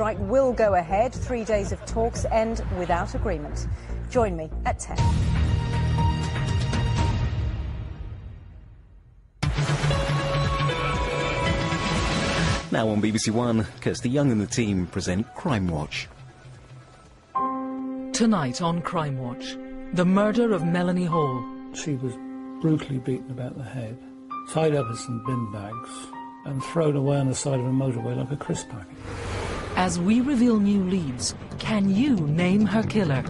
strike will go ahead. Three days of talks end without agreement. Join me at 10. Now on BBC One, Kirsty Young and the team present Crime Watch. Tonight on Crime Watch, the murder of Melanie Hall. She was brutally beaten about the head, tied up in some bin bags, and thrown away on the side of a motorway like a crisp packet. As we reveal new leads, can you name her killer?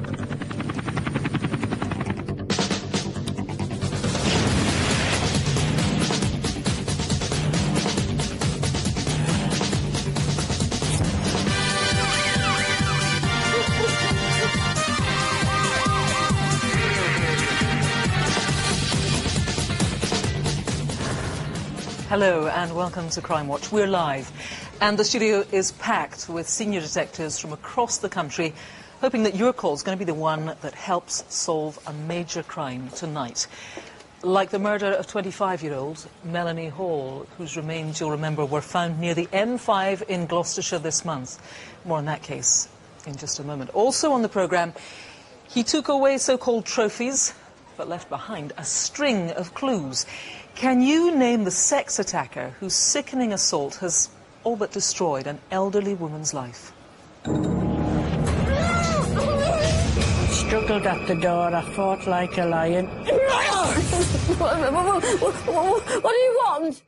Hello and welcome to Crime Watch. We're live and the studio is packed with senior detectives from across the country hoping that your call is going to be the one that helps solve a major crime tonight. Like the murder of 25-year-old Melanie Hall, whose remains, you'll remember, were found near the M5 in Gloucestershire this month. More on that case in just a moment. Also on the programme, he took away so-called trophies, but left behind a string of clues. Can you name the sex attacker whose sickening assault has all but destroyed an elderly woman's life? Struggled at the door, I fought like a lion. what do you want?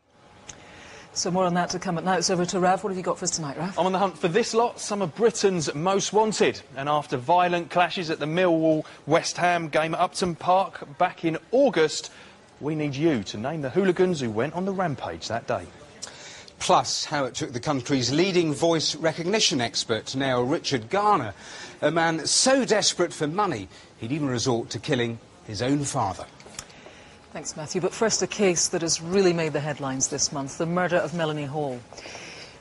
So more on that to come. But now it's over to Rav. What have you got for us tonight, Rav? I'm on the hunt for this lot, some of Britain's most wanted. And after violent clashes at the Millwall West Ham game at Upton Park back in August, we need you to name the hooligans who went on the rampage that day. Plus, how it took the country's leading voice recognition expert now Richard Garner, a man so desperate for money he'd even resort to killing his own father. Thanks, Matthew. But first, a case that has really made the headlines this month the murder of Melanie Hall.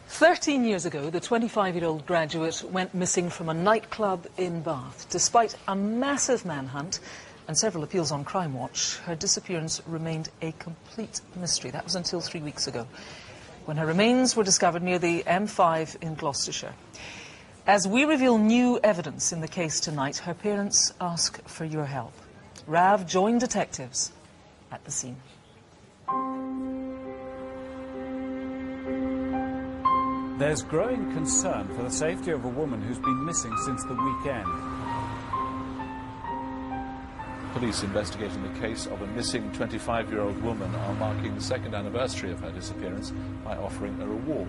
Thirteen years ago, the 25-year-old graduate went missing from a nightclub in Bath. Despite a massive manhunt, and several appeals on Crime Watch, her disappearance remained a complete mystery. That was until three weeks ago, when her remains were discovered near the M5 in Gloucestershire. As we reveal new evidence in the case tonight, her parents ask for your help. Rav joined detectives at the scene. There's growing concern for the safety of a woman who's been missing since the weekend. Police investigating the case of a missing 25-year-old woman are marking the second anniversary of her disappearance by offering a reward.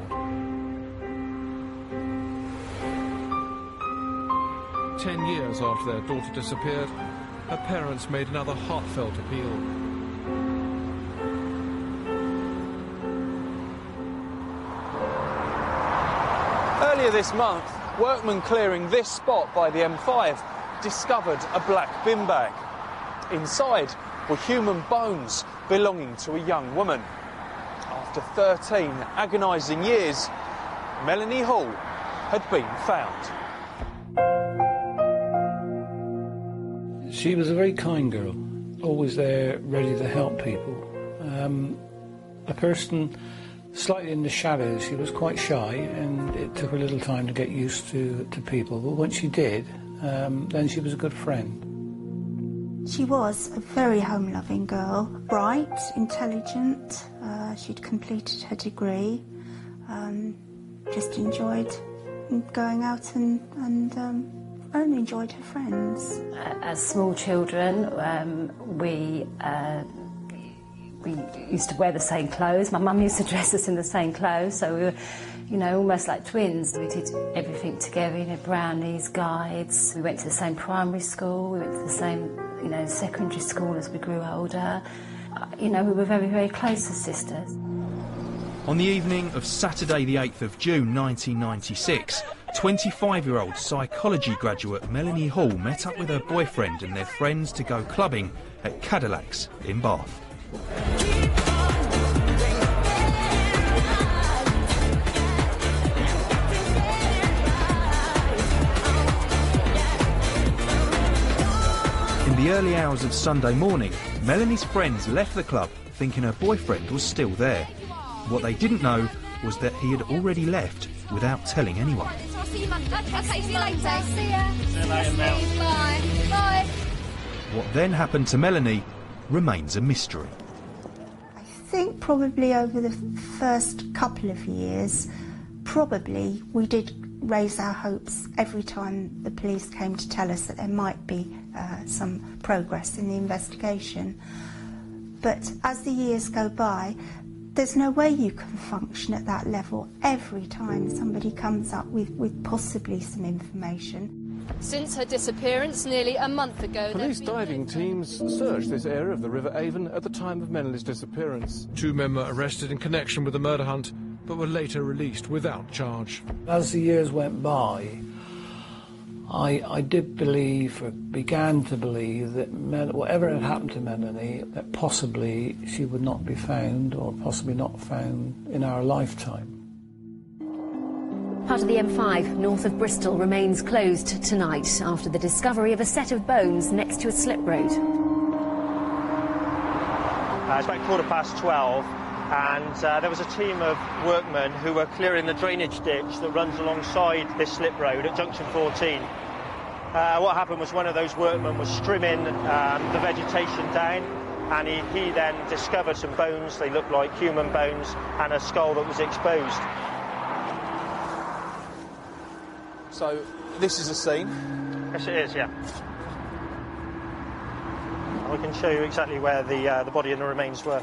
Ten years after their daughter disappeared, her parents made another heartfelt appeal. Earlier this month, workmen clearing this spot by the M5 discovered a black bin bag. Inside were human bones belonging to a young woman. After 13 agonising years, Melanie Hall had been found. She was a very kind girl, always there, ready to help people. Um, a person slightly in the shadows. She was quite shy, and it took a little time to get used to, to people. But once she did, um, then she was a good friend. She was a very home-loving girl, bright, intelligent. Uh, she'd completed her degree. Um, just enjoyed going out and, and um, only enjoyed her friends. As small children, um, we uh, we used to wear the same clothes. My mum used to dress us in the same clothes, so we were, you know, almost like twins. We did everything together, you know, brownies, guides. We went to the same primary school. We went to the same, you know, secondary school as we grew older. Uh, You know, we were very, very close as sisters. On the evening of Saturday, the 8th of June 1996, 25 year old psychology graduate Melanie Hall met up with her boyfriend and their friends to go clubbing at Cadillacs in Bath. The early hours of Sunday morning, Melanie's friends left the club thinking her boyfriend was still there. What they didn't know was that he had already left without telling anyone. What then happened to Melanie remains a mystery. I think probably over the first couple of years, probably we did raise our hopes every time the police came to tell us that there might be uh, some progress in the investigation. But as the years go by, there's no way you can function at that level every time somebody comes up with, with possibly some information. Since her disappearance nearly a month ago, Police diving teams searched this area of the River Avon at the time of Melanie's disappearance. Two men were arrested in connection with the murder hunt, but were later released without charge. As the years went by, I, I did believe, or began to believe, that Mel- whatever had happened to Melanie, that possibly she would not be found, or possibly not found in our lifetime. Part of the M5 north of Bristol remains closed tonight after the discovery of a set of bones next to a slip road. Uh, it's about quarter past 12 and uh, there was a team of workmen who were clearing the drainage ditch that runs alongside this slip road at junction 14. Uh, what happened was one of those workmen was trimming um, the vegetation down and he, he then discovered some bones, they looked like human bones, and a skull that was exposed. So this is a scene. Yes, it is, yeah. I can show you exactly where the, uh, the body and the remains were.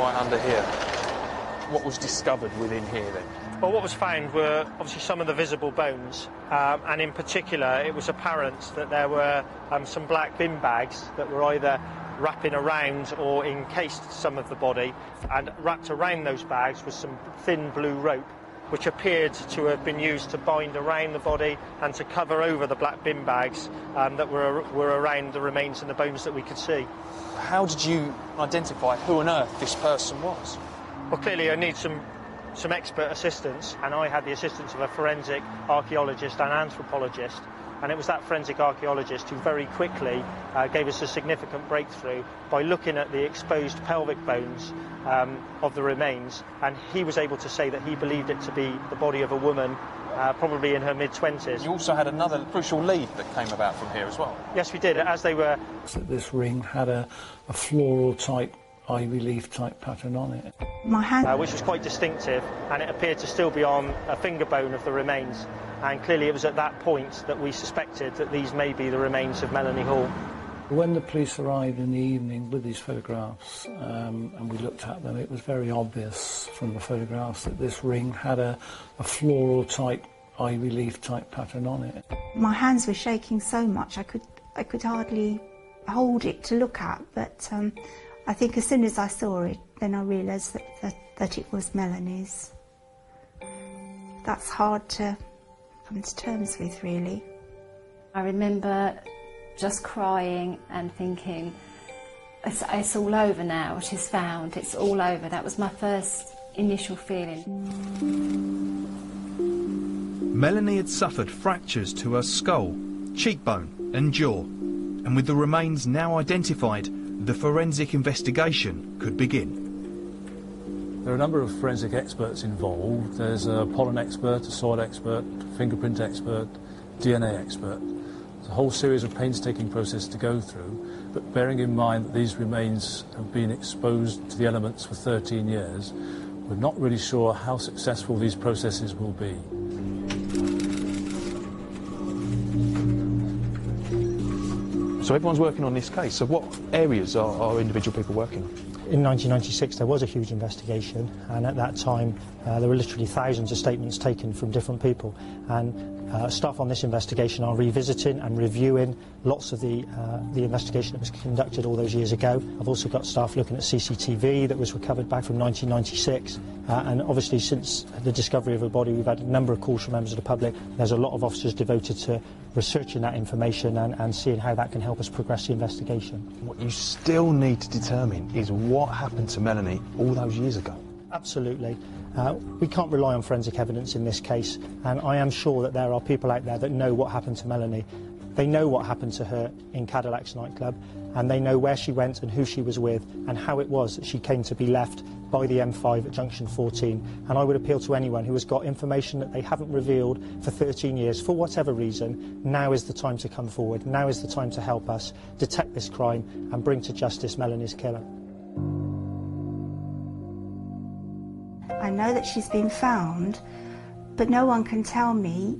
Right under here. What was discovered within here then? Well, what was found were obviously some of the visible bones, um, and in particular, it was apparent that there were um, some black bin bags that were either wrapping around or encased some of the body, and wrapped around those bags was some thin blue rope, which appeared to have been used to bind around the body and to cover over the black bin bags um, that were, were around the remains and the bones that we could see. How did you identify who on earth this person was? Well, clearly I need some some expert assistance, and I had the assistance of a forensic archaeologist and anthropologist. And it was that forensic archaeologist who very quickly uh, gave us a significant breakthrough by looking at the exposed pelvic bones um, of the remains. And he was able to say that he believed it to be the body of a woman, uh, probably in her mid 20s. You also had another crucial lead that came about from here as well. Yes, we did. As they were. This ring had a, a floral type eye relief type pattern on it. My hand. Uh, which was quite distinctive, and it appeared to still be on a finger bone of the remains. And clearly, it was at that point that we suspected that these may be the remains of Melanie Hall. When the police arrived in the evening with these photographs um, and we looked at them, it was very obvious from the photographs that this ring had a, a floral type eye relief type pattern on it. My hands were shaking so much I could I could hardly hold it to look at, but um, I think as soon as I saw it, then I realised that, that, that it was Melanie's. That's hard to come to terms with, really. I remember just crying and thinking, it's, it's all over now, she's found, it's all over. That was my first initial feeling. Melanie had suffered fractures to her skull, cheekbone, and jaw, and with the remains now identified, the forensic investigation could begin. There are a number of forensic experts involved. There's a pollen expert, a soil expert, fingerprint expert, DNA expert. There's a whole series of painstaking processes to go through, but bearing in mind that these remains have been exposed to the elements for 13 years, we're not really sure how successful these processes will be. So everyone's working on this case. So what areas are, are individual people working on? In 1996, there was a huge investigation, and at that time, uh, there were literally thousands of statements taken from different people. And uh, staff on this investigation are revisiting and reviewing lots of the, uh, the investigation that was conducted all those years ago. I've also got staff looking at CCTV that was recovered back from 1996. Uh, and obviously, since the discovery of the body, we've had a number of calls from members of the public. There's a lot of officers devoted to researching that information and, and seeing how that can help us progress the investigation. What you still need to determine is what happened to Melanie all those years ago. Absolutely. Uh, we can't rely on forensic evidence in this case, and I am sure that there are people out there that know what happened to Melanie. They know what happened to her in Cadillac's nightclub, and they know where she went and who she was with, and how it was that she came to be left by the M5 at junction 14. And I would appeal to anyone who has got information that they haven't revealed for 13 years, for whatever reason, now is the time to come forward. Now is the time to help us detect this crime and bring to justice Melanie's killer. I know that she's been found, but no one can tell me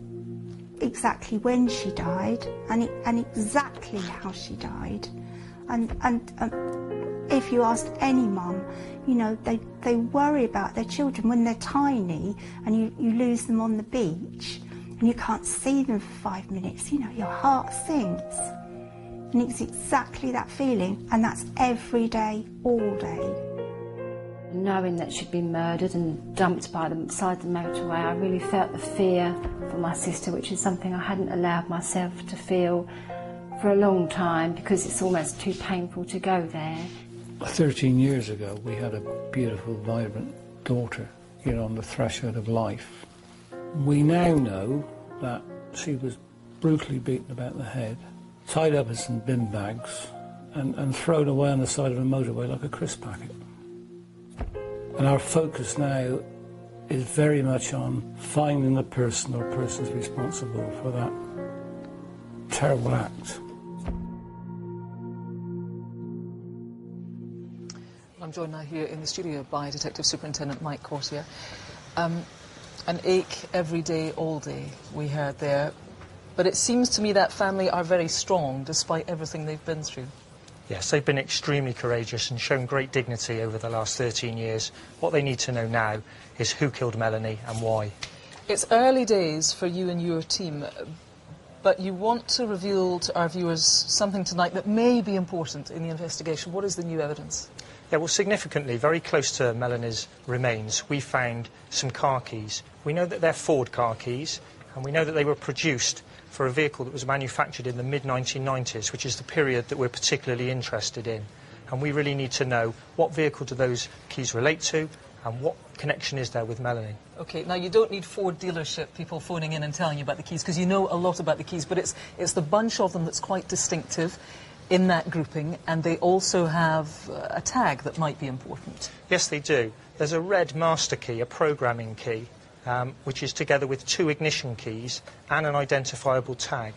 exactly when she died and, and exactly how she died. And, and um, if you asked any mum, you know, they, they worry about their children when they're tiny and you, you lose them on the beach and you can't see them for five minutes, you know, your heart sinks. And it's exactly that feeling, and that's every day, all day. Knowing that she'd been murdered and dumped by the side of the motorway, I really felt the fear for my sister, which is something I hadn't allowed myself to feel for a long time because it's almost too painful to go there. 13 years ago, we had a beautiful, vibrant daughter, you know, on the threshold of life. We now know that she was brutally beaten about the head, tied up in some bin bags, and, and thrown away on the side of a motorway like a crisp packet. And our focus now is very much on finding the person or persons responsible for that terrible act. I'm joined now here in the studio by Detective Superintendent Mike Courtiour. Um, an ache every day, all day, we heard there. But it seems to me that family are very strong despite everything they've been through. Yes, they've been extremely courageous and shown great dignity over the last 13 years. What they need to know now is who killed Melanie and why. It's early days for you and your team, but you want to reveal to our viewers something tonight that may be important in the investigation. What is the new evidence? Yeah, well, significantly, very close to Melanie's remains, we found some car keys. We know that they're Ford car keys, and we know that they were produced for a vehicle that was manufactured in the mid-1990s, which is the period that we're particularly interested in. And we really need to know what vehicle do those keys relate to, and what connection is there with Melanie. Okay, now you don't need Ford dealership people phoning in and telling you about the keys, because you know a lot about the keys, but it's, it's the bunch of them that's quite distinctive in that grouping, and they also have uh, a tag that might be important. Yes, they do. There's a red master key, a programming key, um, which is together with two ignition keys and an identifiable tag.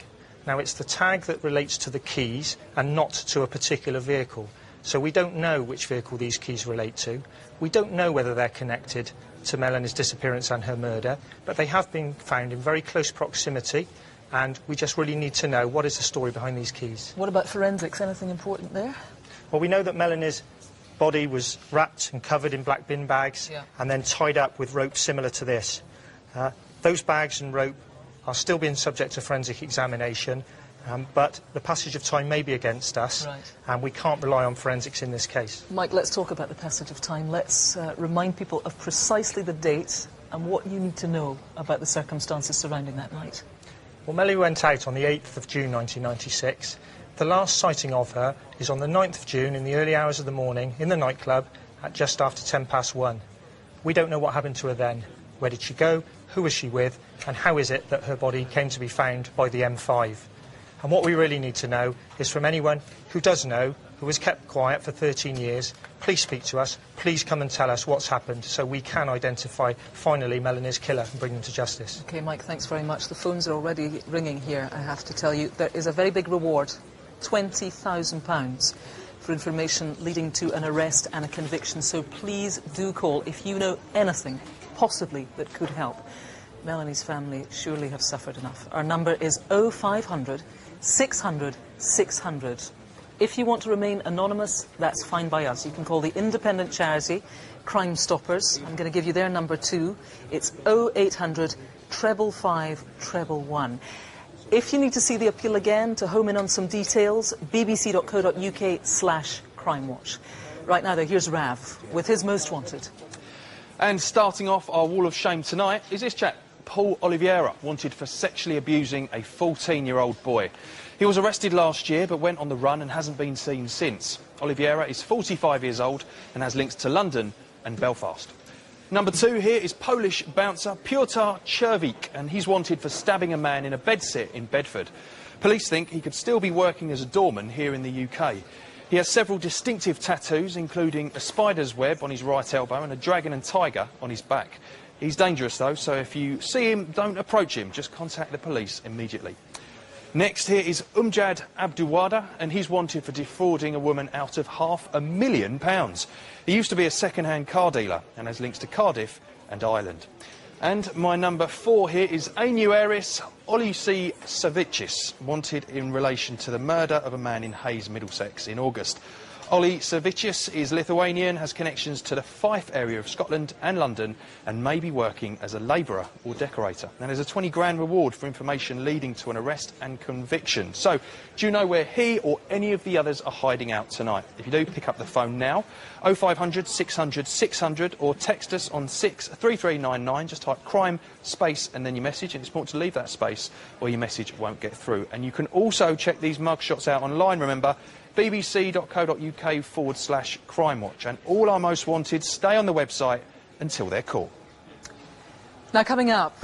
Now, it's the tag that relates to the keys and not to a particular vehicle. So we don't know which vehicle these keys relate to. We don't know whether they're connected to Melanie's disappearance and her murder, but they have been found in very close proximity and we just really need to know what is the story behind these keys. What about forensics? Anything important there? Well, we know that Melanie's body was wrapped and covered in black bin bags Yeah. and then tied up with rope similar to this. Uh, those bags and rope are still being subject to forensic examination, um, but the passage of time may be against us, Right. and we can't rely on forensics in this case. Mike, let's talk about the passage of time. Let's uh, remind people of precisely the date and what you need to know about the circumstances surrounding that night. Well, Melly went out on the 8th of June 1996. The last sighting of her is on the 9th of June in the early hours of the morning in the nightclub at just after 10 past 1. We don't know what happened to her then. Where did she go? Who was she with? And how is it that her body came to be found by the M5? And what we really need to know is from anyone who does know, who has kept quiet for 13 years, please speak to us. Please come and tell us what's happened so we can identify finally Melanie's killer and bring them to justice. Okay, Mike, thanks very much. The phones are already ringing here, I have to tell you. There is a very big reward £20,000 for information leading to an arrest and a conviction. So please do call if you know anything, possibly, that could help. Melanie's family surely have suffered enough. Our number is 0500 600 600. If you want to remain anonymous, that's fine by us. You can call the independent charity Crime Stoppers. I'm going to give you their number too. It's 0800 treble five treble one. If you need to see the appeal again, to home in on some details, bbc.co.uk slash crimewatch. Right now, though, here's Rav with his most wanted. And starting off our wall of shame tonight is this chap, Paul Oliveira, wanted for sexually abusing a 14-year-old boy. He was arrested last year but went on the run and hasn't been seen since. Oliveira is 45 years old and has links to London and Belfast. Number two here is Polish bouncer Piotr Chervik, and he's wanted for stabbing a man in a bedsit in Bedford. Police think he could still be working as a doorman here in the UK. He has several distinctive tattoos, including a spider's web on his right elbow and a dragon and tiger on his back. He's dangerous though, so if you see him, don't approach him, just contact the police immediately. Next here is Umjad Abduwada, and he's wanted for defrauding a woman out of half a million pounds. He used to be a second-hand car dealer and has links to Cardiff and Ireland. And my number four here is Anuaris Olusi Savicius, wanted in relation to the murder of a man in Hayes, Middlesex in August. Ollie Savicius is Lithuanian, has connections to the Fife area of Scotland and London, and may be working as a labourer or decorator. There's a 20 grand reward for information leading to an arrest and conviction. So, do you know where he or any of the others are hiding out tonight? If you do, pick up the phone now, 0500 600 600, or text us on 63399. Just type crime space and then your message, and it's important to leave that space, or your message won't get through. And you can also check these mugshots out online. Remember bbc.co.uk forward slash crime watch. And all our most wanted stay on the website until they're caught. Now, coming up,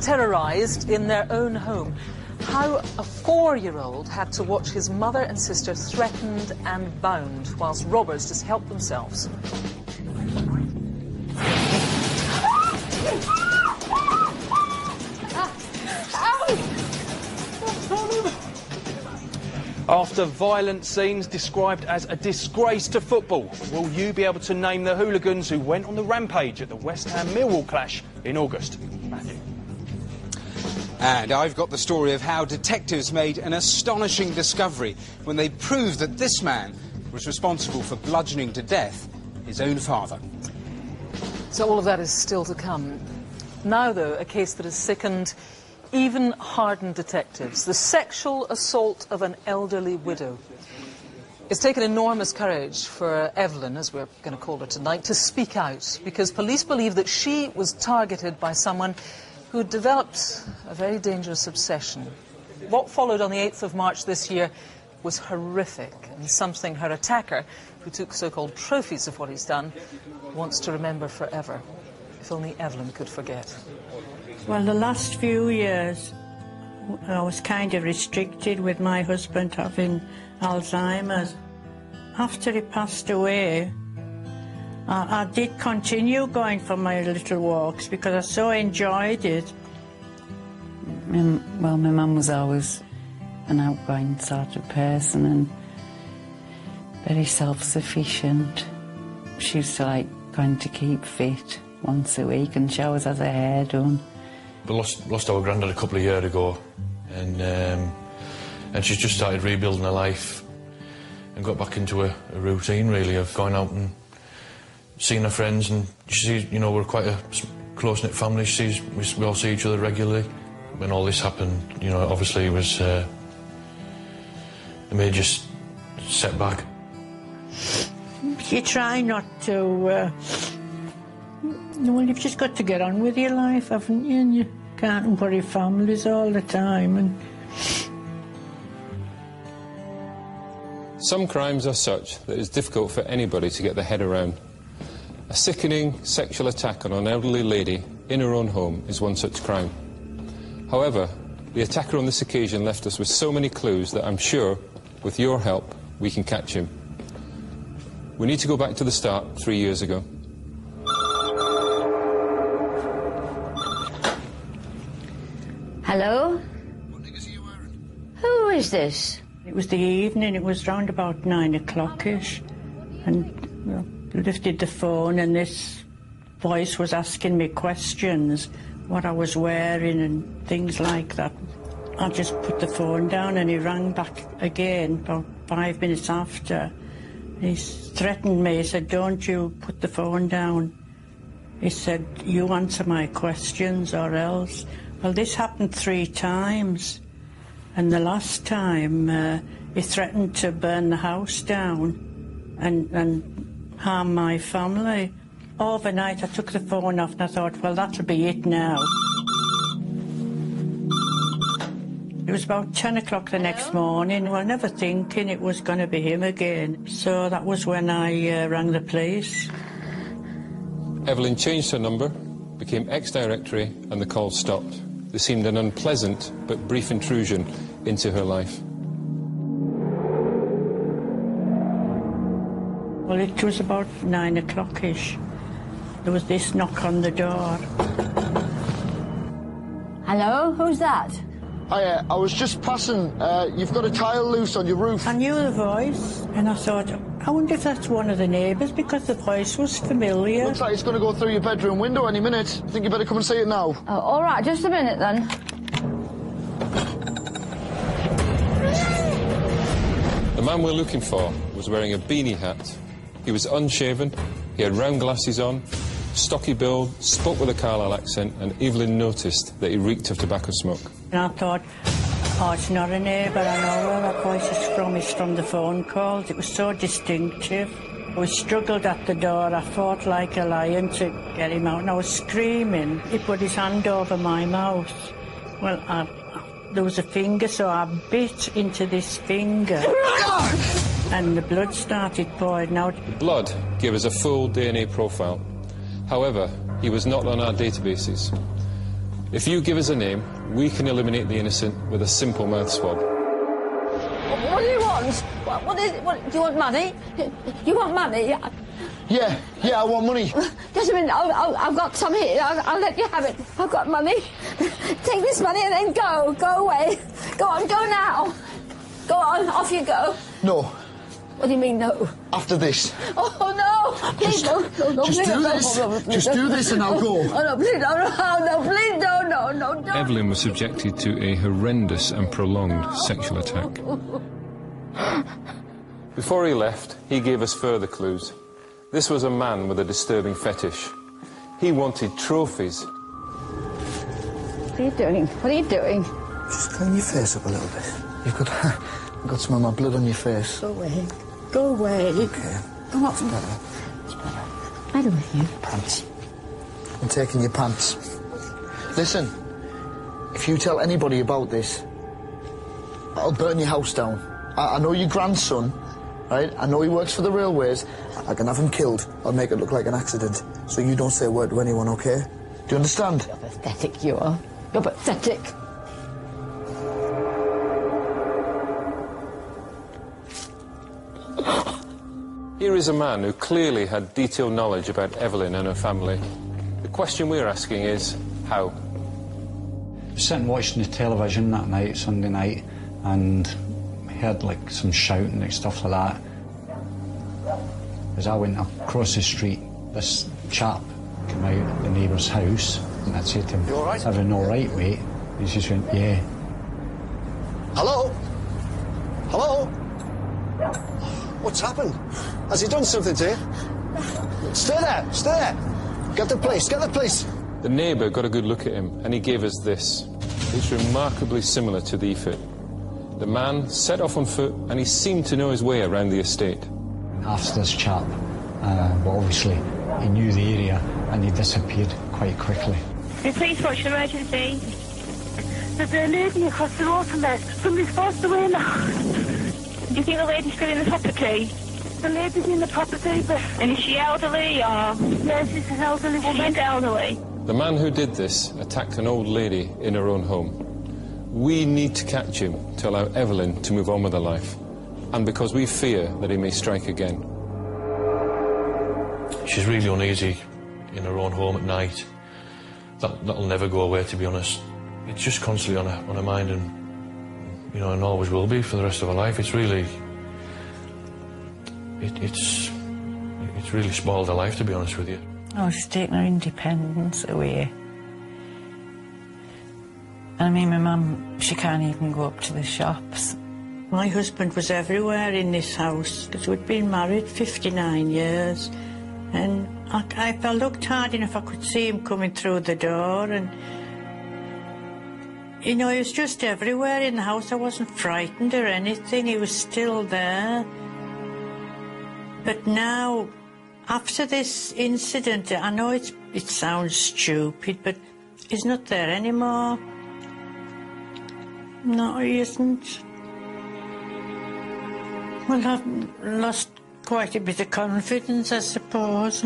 terrorised in their own home. How a four year old had to watch his mother and sister threatened and bound whilst robbers just helped themselves. After violent scenes described as a disgrace to football, will you be able to name the hooligans who went on the rampage at the West Ham Millwall clash in August? Matthew. And I've got the story of how detectives made an astonishing discovery when they proved that this man was responsible for bludgeoning to death his own father. So all of that is still to come. Now, though, a case that has sickened even hardened detectives. The sexual assault of an elderly widow. It's taken enormous courage for Evelyn, as we're going to call her tonight, to speak out because police believe that she was targeted by someone who developed a very dangerous obsession. What followed on the 8th of March this year was horrific and something her attacker, who took so-called trophies of what he's done, wants to remember forever. If only Evelyn could forget. Well, the last few years, I was kind of restricted with my husband having Alzheimer's. After he passed away, I, I did continue going for my little walks because I so enjoyed it. Well, my mum was always an outgoing sort of person and very self-sufficient. She used to like going to keep fit once a week and she always has her hair done. We lost, lost our granddad a couple of years ago and um, and she's just started rebuilding her life and got back into a, a routine really of going out and seeing her friends and she sees, you know, we're quite a close-knit family. She sees, we, we all see each other regularly. When all this happened, you know, obviously it was uh, a major setback. You try not to... Uh, well, you've just got to get on with your life, haven't you? And you can't worry families all the time. And Some crimes are such that it's difficult for anybody to get their head around. A sickening sexual attack on an elderly lady in her own home is one such crime. However, the attacker on this occasion left us with so many clues that I'm sure, with your help, we can catch him. We need to go back to the start three years ago. This? it was the evening, it was round about nine o'clock-ish. And know, lifted the phone and this voice was asking me questions, what I was wearing and things like that. I just put the phone down and he rang back again about five minutes after. He threatened me, he said, don't you put the phone down. He said, you answer my questions or else. Well, this happened three times. And the last time, uh, he threatened to burn the house down and, and harm my family. Overnight, I took the phone off and I thought, well, that'll be it now. It was about 10 o'clock the next morning, well, never thinking it was going to be him again. So that was when I uh, rang the police. Evelyn changed her number, became ex-directory, and the calls stopped. They seemed an unpleasant but brief intrusion into her life. Well, it was about nine o'clock-ish. There was this knock on the door. Hello, who's that? Hi, uh, I was just passing. Uh, you've got a tile loose on your roof. I knew the voice, and I thought, I wonder if that's one of the neighbours, because the voice was familiar. Looks like it's going to go through your bedroom window any minute. I think you better come and see it now. Oh, all right, just a minute then. The man we're looking for was wearing a beanie hat. He was unshaven, he had round glasses on, stocky build, spoke with a Carlisle accent, and Evelyn noticed that he reeked of tobacco smoke. And I thought, oh, it's not a neighbour, I know where that voice is from. It's from the phone calls. It was so distinctive. We struggled at the door. I fought like a lion to get him out, and I was screaming. He put his hand over my mouth. Well, I, there was a finger, so I bit into this finger. and the blood started pouring out. Blood gave us a full DNA profile. However, he was not on our databases. If you give us a name, we can eliminate the innocent with a simple mouth swab. What, what do you want? What, what is? What, do you want money? You want money? Yeah, yeah, I want money. Just a minute. I'll, I'll, I've got some here. I'll, I'll let you have it. I've got money. Take this money and then go. Go away. Go on. Go now. Go on. Off you go. No, What do you mean no? after this. Oh no! Please no, no, no, just please, do no, this. no, no, please, Just no. do this and I'll go. Oh no, please, oh, oh, no, no, no, please, no, no, no, no. Evelyn was subjected to a horrendous and prolonged sexual attack. Before he left, he gave us further clues. This was a man with a disturbing fetish. He wanted trophies. What are you doing? What are you doing? Just clean your face up a little bit. You've got, you've got some of my blood on your face. Go away. Go away. Okay. Come on. It's better. I don't you. Pants. I'm taking your pants. Listen, if you tell anybody about this, I'll burn your house down. I, I know your grandson, right? I know he works for the railways. I can have him killed. I'll make it look like an accident. So you don't say a word to anyone, okay? Do you understand? You're pathetic, you are. You're pathetic. Is a man who clearly had detailed knowledge about Evelyn and her family. The question we're asking is how? I was sitting watching the television that night, Sunday night, and heard like some shouting and stuff like that. As I went across the street, this chap came out of the neighbour's house, and I said to him, You all right? Everything all right, mate? He just went, yeah. Hello? Hello? What's happened? Has he done something to you? Stay there, stay there. Get the police, get the police. The neighbour got a good look at him and he gave us this. It's remarkably similar to the EFIT. The man set off on foot and he seemed to know his way around the estate. After this chap, uh, but obviously he knew the area and he disappeared quite quickly. Hey, please, what's your emergency? There's a lady across the road from there. Somebody's passed away now. Do you think the lady's still in the property? The lady's in the property, but... And is she elderly, or...? Yes, she's an elderly woman. She's elderly. The man who did this attacked an old lady in her own home. We need to catch him to allow Evelyn to move on with her life. And because we fear that he may strike again. She's really uneasy in her own home at night. That, that'll never go away, to be honest. It's just constantly on her, on her mind and, you know, and always will be for the rest of her life. It's really... It, it's... It's really spoiled her life, to be honest with you. Oh, she's taken her independence away. I mean, my mum, she can't even go up to the shops. My husband was everywhere in this house because we'd been married 59 years. And I, if I looked hard enough, I could see him coming through the door. And, you know, he was just everywhere in the house. I wasn't frightened or anything. He was still there. But now, after this incident, I know it, it sounds stupid, but he's not there anymore. No, he isn't. Well, I've lost quite a bit of confidence, I suppose.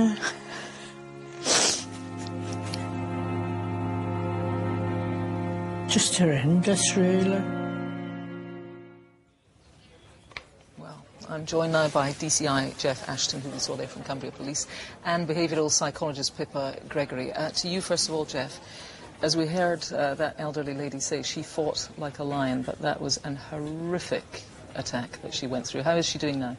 Just horrendous, really. I'm joined now by DCI Jeff Ashton, who we saw there from Cumbria Police, and behavioural psychologist Pippa Gregory. Uh, to you, first of all, Jeff, as we heard uh, that elderly lady say, she fought like a lion, but that was an horrific attack that she went through. How is she doing now?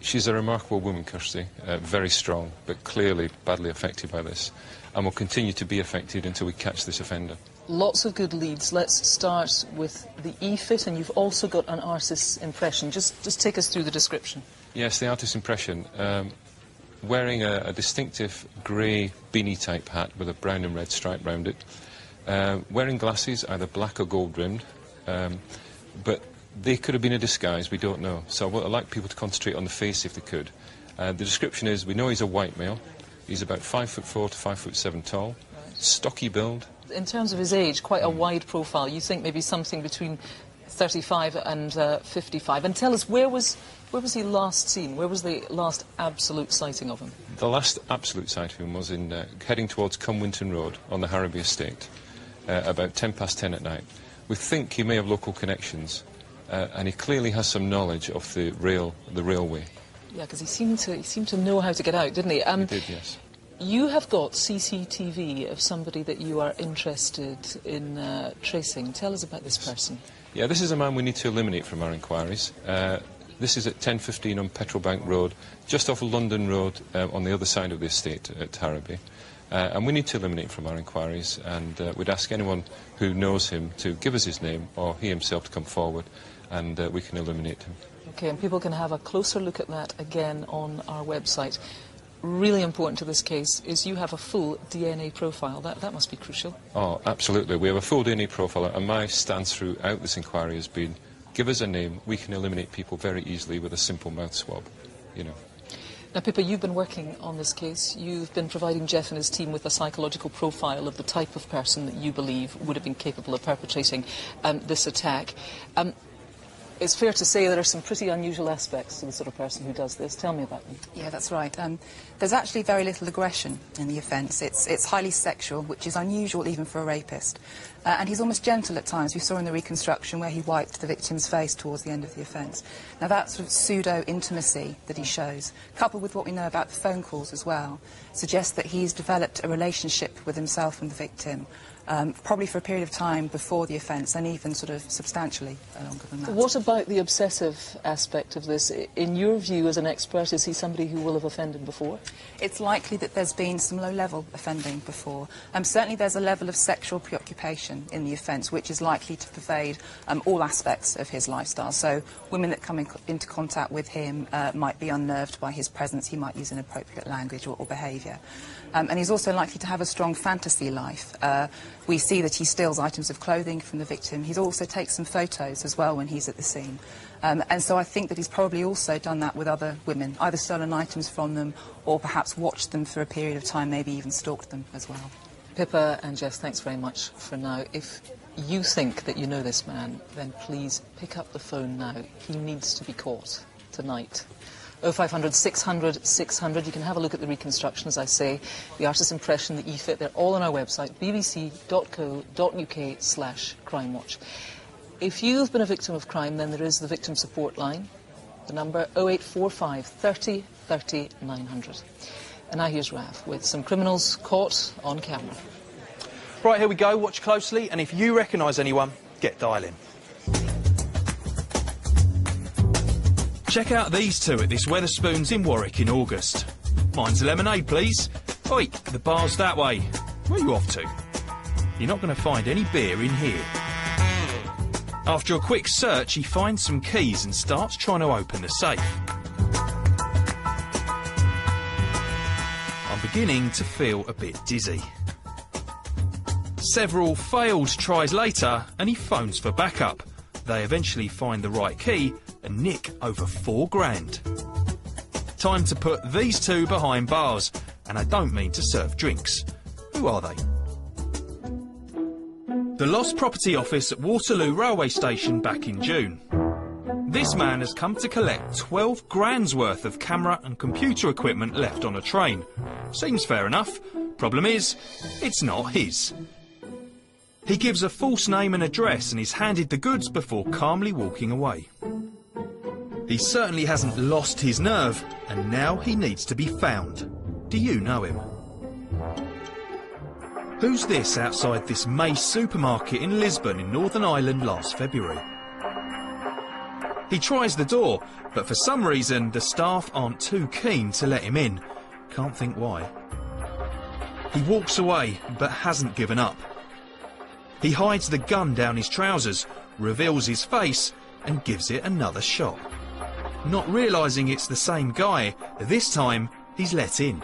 She's a remarkable woman, Kirsty, uh, very strong, but clearly badly affected by this, and will continue to be affected until we catch this offender. Lots of good leads. Let's start with the E-fit, and you've also got an artist's impression. Just, just take us through the description. Yes, the artist's impression. Um, wearing a, a distinctive grey beanie-type hat with a brown and red stripe round it. Uh, wearing glasses, either black or gold-rimmed. Um, but they could have been a disguise, we don't know. So I'd like people to concentrate on the face if they could. Uh, the description is, we know he's a white male. He's about five foot four to five foot seven tall. Stocky build, In terms of his age, quite a wide profile. You think maybe something between 35 and uh, 55. And tell us, where was, where was he last seen? Where was the last absolute sighting of him? The last absolute sight of him was in uh, heading towards Cumwhinton Road on the Harraby estate, uh, about 10 past 10 at night. We think he may have local connections, uh, and he clearly has some knowledge of the rail, the railway. Yeah, because he seemed to he seemed to know how to get out, didn't he? Um, he did, yes. You have got CCTV of somebody that you are interested in uh, tracing. Tell us about this person. Yeah, this is a man we need to eliminate from our inquiries. Uh, this is at 10.15 on Petteril Bank Road, just off London Road uh, on the other side of the estate at Harraby. Uh, and we need to eliminate from our inquiries, and uh, we'd ask anyone who knows him to give us his name or he himself to come forward, and uh, we can eliminate him. Okay, and people can have a closer look at that again on our website. Really important to this case is you have a full DNA profile. That, that must be crucial. Oh, absolutely. We have a full DNA profiler, and my stance throughout this inquiry has been, give us a name, we can eliminate people very easily with a simple mouth swab, you know. Now, Pippa, you've been working on this case. You've been providing Jeff and his team with a psychological profile of the type of person that you believe would have been capable of perpetrating um, this attack. Um, it's fair to say there are some pretty unusual aspects to the sort of person who does this. Tell me about them. Yeah, that's right. Um, there's actually very little aggression in the offence. It's, it's highly sexual, which is unusual even for a rapist. Uh, and he's almost gentle at times. We saw in the reconstruction where he wiped the victim's face towards the end of the offence. Now, that sort of pseudo-intimacy that he shows, coupled with what we know about the phone calls as well, suggests that he's developed a relationship with himself and the victim um, probably for a period of time before the offence and even sort of substantially longer than that. What about the obsessive aspect of this? In your view, as an expert, is he somebody who will have offended before? It's likely that there's been some low-level offending before. Um, certainly there's a level of sexual preoccupation in the offence which is likely to pervade um, all aspects of his lifestyle. So women that come in, into contact with him uh, might be unnerved by his presence, he might use inappropriate language or, or behaviour. Um, and he's also likely to have a strong fantasy life. Uh, we see that he steals items of clothing from the victim. He also takes some photos as well when he's at the scene. Um, and so I think that he's probably also done that with other women, either stolen items from them or perhaps watched them for a period of time, maybe even stalked them as well. Pippa and Jeff, thanks very much for now. If you think that you know this man, then please pick up the phone now. He needs to be caught tonight. 0500 600 600. You can have a look at the reconstruction, as I say, the artist's impression, the E-fit. They're all on our website, bbc.co.uk slash crimewatch. If you've been a victim of crime, then there is the victim support line, the number 0845 30 30 900. And now here's Rav with some criminals caught on camera. Right, here we go. Watch closely, and if you recognise anyone, get dialing. Check out these two at this Wetherspoons in Warwick in August. Mine's a lemonade, please. Oi, the bar's that way. Where are you off to? You're not going to find any beer in here. After a quick search, he finds some keys and starts trying to open the safe. I'm beginning to feel a bit dizzy. Several failed tries later, and he phones for backup. They eventually find the right key and nick over four grand. Time to put these two behind bars, and I don't mean to serve drinks. Who are they? The Lost Property Office at Waterloo Railway Station back in June. This man has come to collect 12 grand's worth of camera and computer equipment left on a train. Seems fair enough. Problem is, it's not his. He gives a false name and address and is handed the goods before calmly walking away. He certainly hasn't lost his nerve, and now he needs to be found. Do you know him? Who's this outside this May supermarket in Lisburn in Northern Ireland last February? He tries the door, but for some reason the staff aren't too keen to let him in. Can't think why. He walks away, but hasn't given up. He hides the gun down his trousers, reveals his face, and gives it another shot. Not realising it's the same guy, this time he's let in.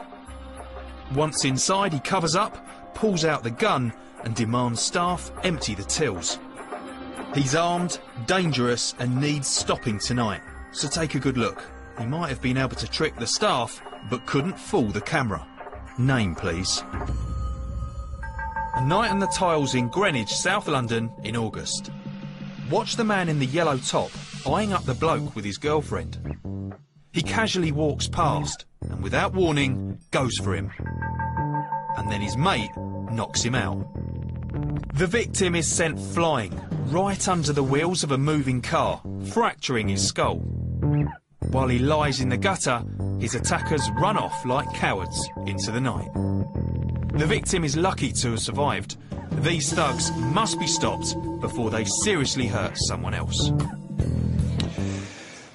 Once inside, he covers up, pulls out the gun, and demands staff empty the tills. He's armed, dangerous, and needs stopping tonight. So take a good look. He might have been able to trick the staff, but couldn't fool the camera. Name, please. A night on the tiles in Greenwich, South London, in August. Watch the man in the yellow top eyeing up the bloke with his girlfriend. He casually walks past and, without warning, goes for him. And then his mate knocks him out. The victim is sent flying right under the wheels of a moving car, fracturing his skull. While he lies in the gutter, his attackers run off like cowards into the night. The victim is lucky to have survived. These thugs must be stopped before they seriously hurt someone else.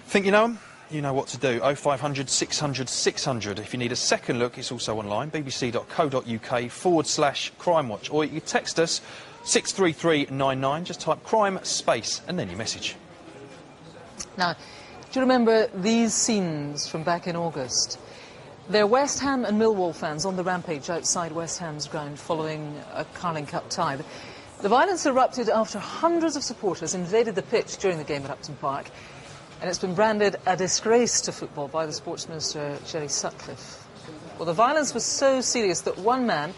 Think you know them? You know what to do. 0500 600 600. If you need a second look, it's also online, bbc.co.uk forward slash crime watch. Or you text us 63399. Just type crime space and then your message. Now, do you remember these scenes from back in August? They're West Ham and Millwall fans on the rampage outside West Ham's ground following a Carling Cup tie. The violence erupted after hundreds of supporters invaded the pitch during the game at Upton Park, and it's been branded a disgrace to football by the Sports Minister, Gerry Sutcliffe. Well, the violence was so serious that one man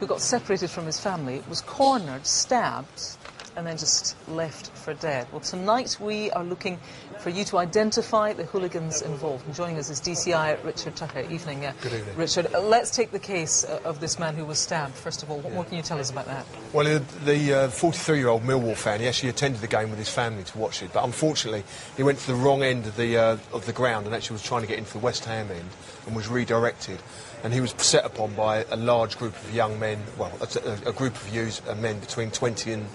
who got separated from his family was cornered, stabbed, and then just left for dead. Well, tonight we are looking for you to identify the hooligans involved. And joining us is DCI Richard Tucker. Evening, uh, Good evening. Richard. Uh, let's take the case uh, of this man who was stabbed. First of all, what more can you tell us about that? Well, uh, the 43-year-old Millwall fan, he actually attended the game with his family to watch it, but unfortunately, he went to the wrong end of the uh, of the ground and actually was trying to get into the West Ham end and was redirected. And he was set upon by a large group of young men, well, a, a group of youths, and men between 20 and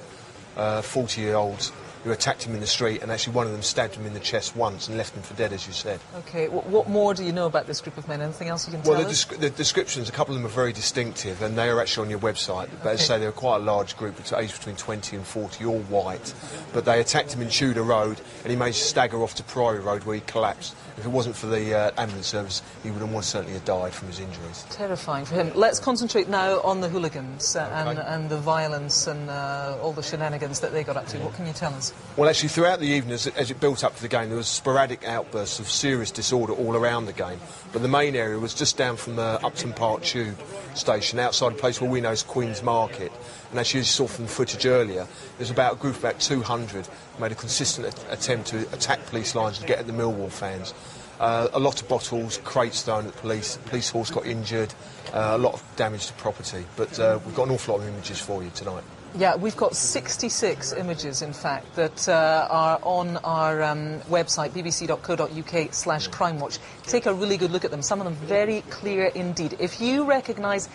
Uh, 40-year-olds who attacked him in the street, and actually one of them stabbed him in the chest once and left him for dead, as you said. Okay, what, what more do you know about this group of men? Anything else you can well, tell the, us? descri- the descriptions, a couple of them are very distinctive, and they are actually on your website. But as I say, they're quite a large group, aged between 20 and 40, all white. But they attacked him in Tudor Road, and he managed to stagger off to Priory Road, where he collapsed. If it wasn't for the uh, ambulance service, he would almost certainly have died from his injuries. Terrifying for him. Let's concentrate now on the hooligans uh, and, and the violence and uh, all the shenanigans that they got up to. What can you tell us? Well, actually, throughout the evening, as it, as it built up to the game, there was sporadic outbursts of serious disorder all around the game. But the main area was just down from the Upton Park Tube station, outside a place where we know as Queen's Market. And as you saw from the footage earlier, there's about a group of about 200 made a consistent attempt to attack police lines to get at the Millwall fans. Uh, a lot of bottles, crates thrown at the police. Police horse got injured. Uh, a lot of damage to property. But uh, we've got an awful lot of images for you tonight. Yeah, we've got 66 images, in fact, that uh, are on our um, website, bbc.co.uk slash crimewatch. Take a really good look at them. Some of them very clear indeed. If you recognise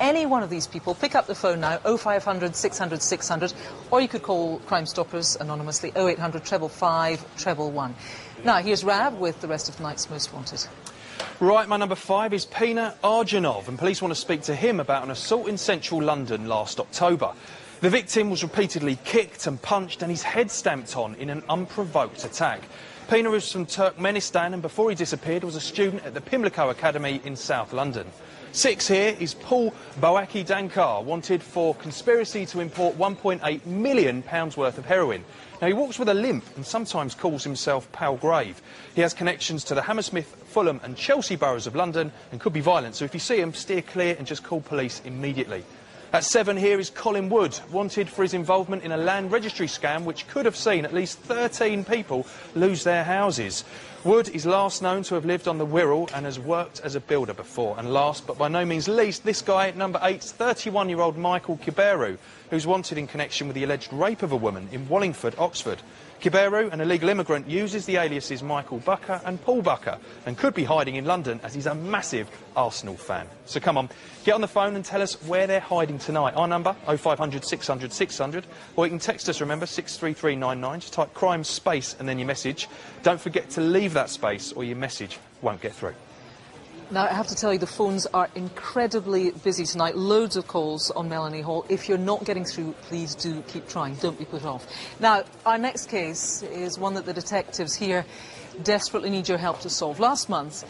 any one of these people, pick up the phone now, 0500 600 600, or you could call Crime Stoppers anonymously, 0800 treble 5 treble 1. Now, here's Rav with the rest of tonight's Most Wanted. Right, my number five is Pina Arjanov, and police want to speak to him about an assault in central London last October. The victim was repeatedly kicked and punched and his head stamped on in an unprovoked attack. Pina is from Turkmenistan and before he disappeared was a student at the Pimlico Academy in South London. Six here is Paul Bawaki Dankar, wanted for conspiracy to import £1.8 million worth of heroin. Now, he walks with a limp and sometimes calls himself Palgrave. He has connections to the Hammersmith, Fulham and Chelsea boroughs of London and could be violent, so if you see him, steer clear and just call police immediately. At seven here is Colin Wood, wanted for his involvement in a land registry scam which could have seen at least 13 people lose their houses. Wood is last known to have lived on the Wirral and has worked as a builder before. And last, but by no means least, this guy, at number eight, 31-year-old Michael Kiberu, who's wanted in connection with the alleged rape of a woman in Wallingford, Oxford. Kiberu, an illegal immigrant, uses the aliases Michael Bucker and Paul Bucker and could be hiding in London as he's a massive Arsenal fan. So come on, get on the phone and tell us where they're hiding tonight. Our number, 0500 600 600, or you can text us, remember, 63399. Just type crime space and then your message. Don't forget to leave that space or your message won't get through. Now, I have to tell you, the phones are incredibly busy tonight. Loads of calls on Melanie Hall. If you're not getting through, please do keep trying. Don't be put off. Now, our next case is one that the detectives here desperately need your help to solve. Last month,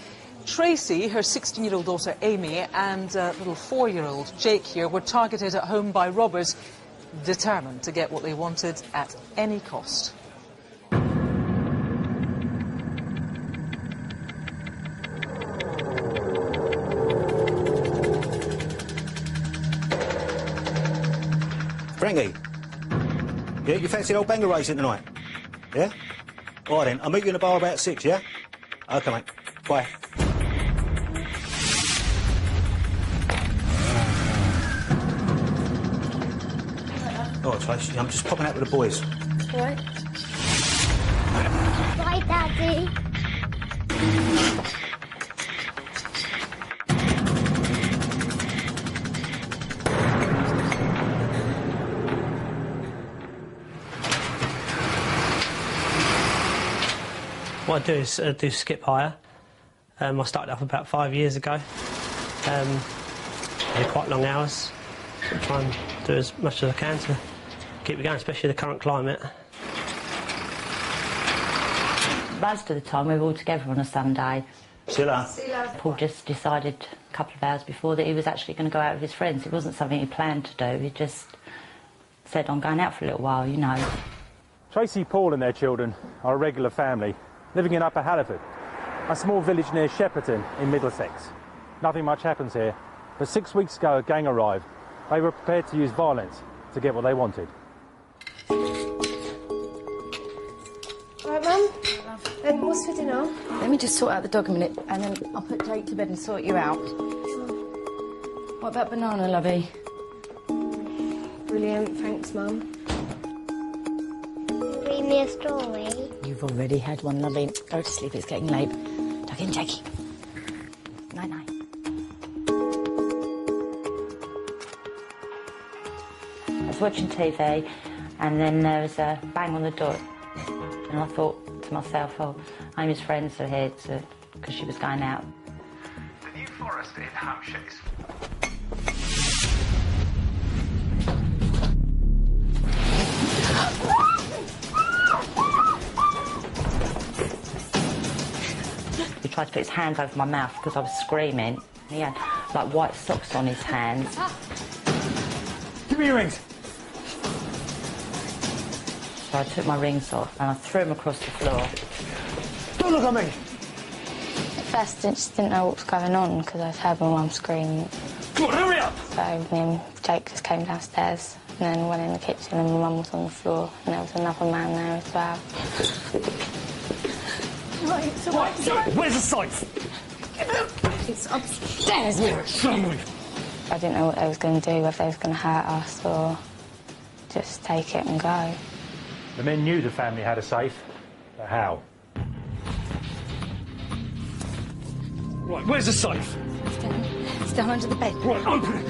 Tracy, her 16-year-old daughter Amy, and uh, little four-year-old Jake here were targeted at home by robbers determined to get what they wanted at any cost. Frankie. Yeah, you fancy an old banger racing tonight? Yeah? All right then, I'll meet you in the bar about six, yeah? Okay, mate. Bye. Oh, All right, Tracy, I'm just popping out with the boys. What? Bye, Daddy. What I do is uh, do skip hire. Um, I started off about five years ago. Um, I do quite long hours. I try and do as much as I can to keep it going, especially the current climate. Most of the time we were all together on a Sunday. See you. Paul just decided a couple of hours before that he was actually going to go out with his friends. It wasn't something he planned to do. He just said, I'm going out for a little while, you know. Tracy Paul and their children are a regular family living in Upper Halliford, a small village near Shepperton in Middlesex. Nothing much happens here, but six weeks ago a gang arrived. They were prepared to use violence to get what they wanted. Right, Mum? Um, what's for dinner? Let me just sort out the dog a minute and then I'll put Jake to bed and sort you out. What about banana, lovey? Brilliant, thanks, Mum. Read me a story. You've already had one, lovey. Go to sleep, it's getting late. Tuck in, Jakey. Night night. I was watching TV and then there was a bang on the door. And I thought to myself, oh, Amy's friends are here because she was going out. The New Forest in Hampshire tried to put his hands over my mouth because I was screaming. He had like white socks on his hands. Give me your rings. So I took my rings off and I threw them across the floor. Don't look at me. At first, I just didn't know what was going on because I heard my mum scream. Come on, hurry up! So me and Jake just came downstairs and then went in the kitchen and my mum was on the floor and there was another man there as well. Right, it's all right, it's. Where's the safe? It's upstairs, Mira. Show. I didn't know what they was going to do, whether they was going to hurt us or just take it and go. The men knew the family had a safe, but how? Right, where's the safe? It's down, it's down under the bed. Right, open it.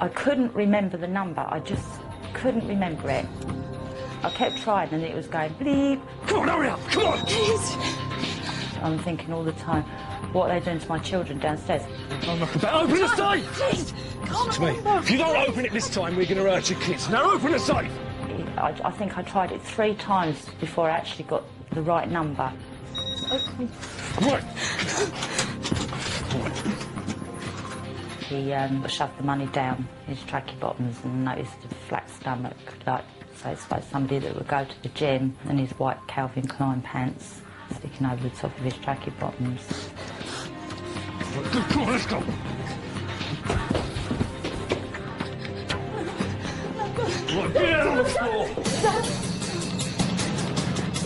I couldn't remember the number. I just couldn't remember it. I kept trying and it was going bleep. Come on, hurry up! Come on! Please. I'm thinking all the time, what are they doing to my children downstairs? I'm not about open the safe! Please, come Listen to me. If you don't open it this time, we're going to hurt your kids. Now open the safe! I, I think I tried it three times before I actually got the right number. Right. He um, shoved the money down his tracky bottoms and noticed a flat stomach, like so it's like somebody that would go to the gym in his white Calvin Klein pants, sticking over the top of his tracky bottoms. Come on, let's go. The floor. Stop.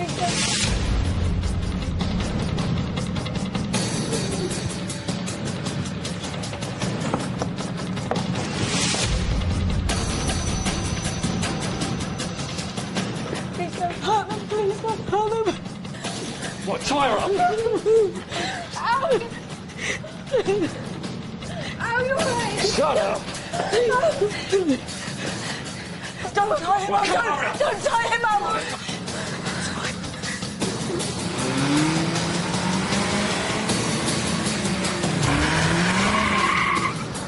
Stop. Ow, you're right. Shut up. Don't tie him up. up. Don't tie him up.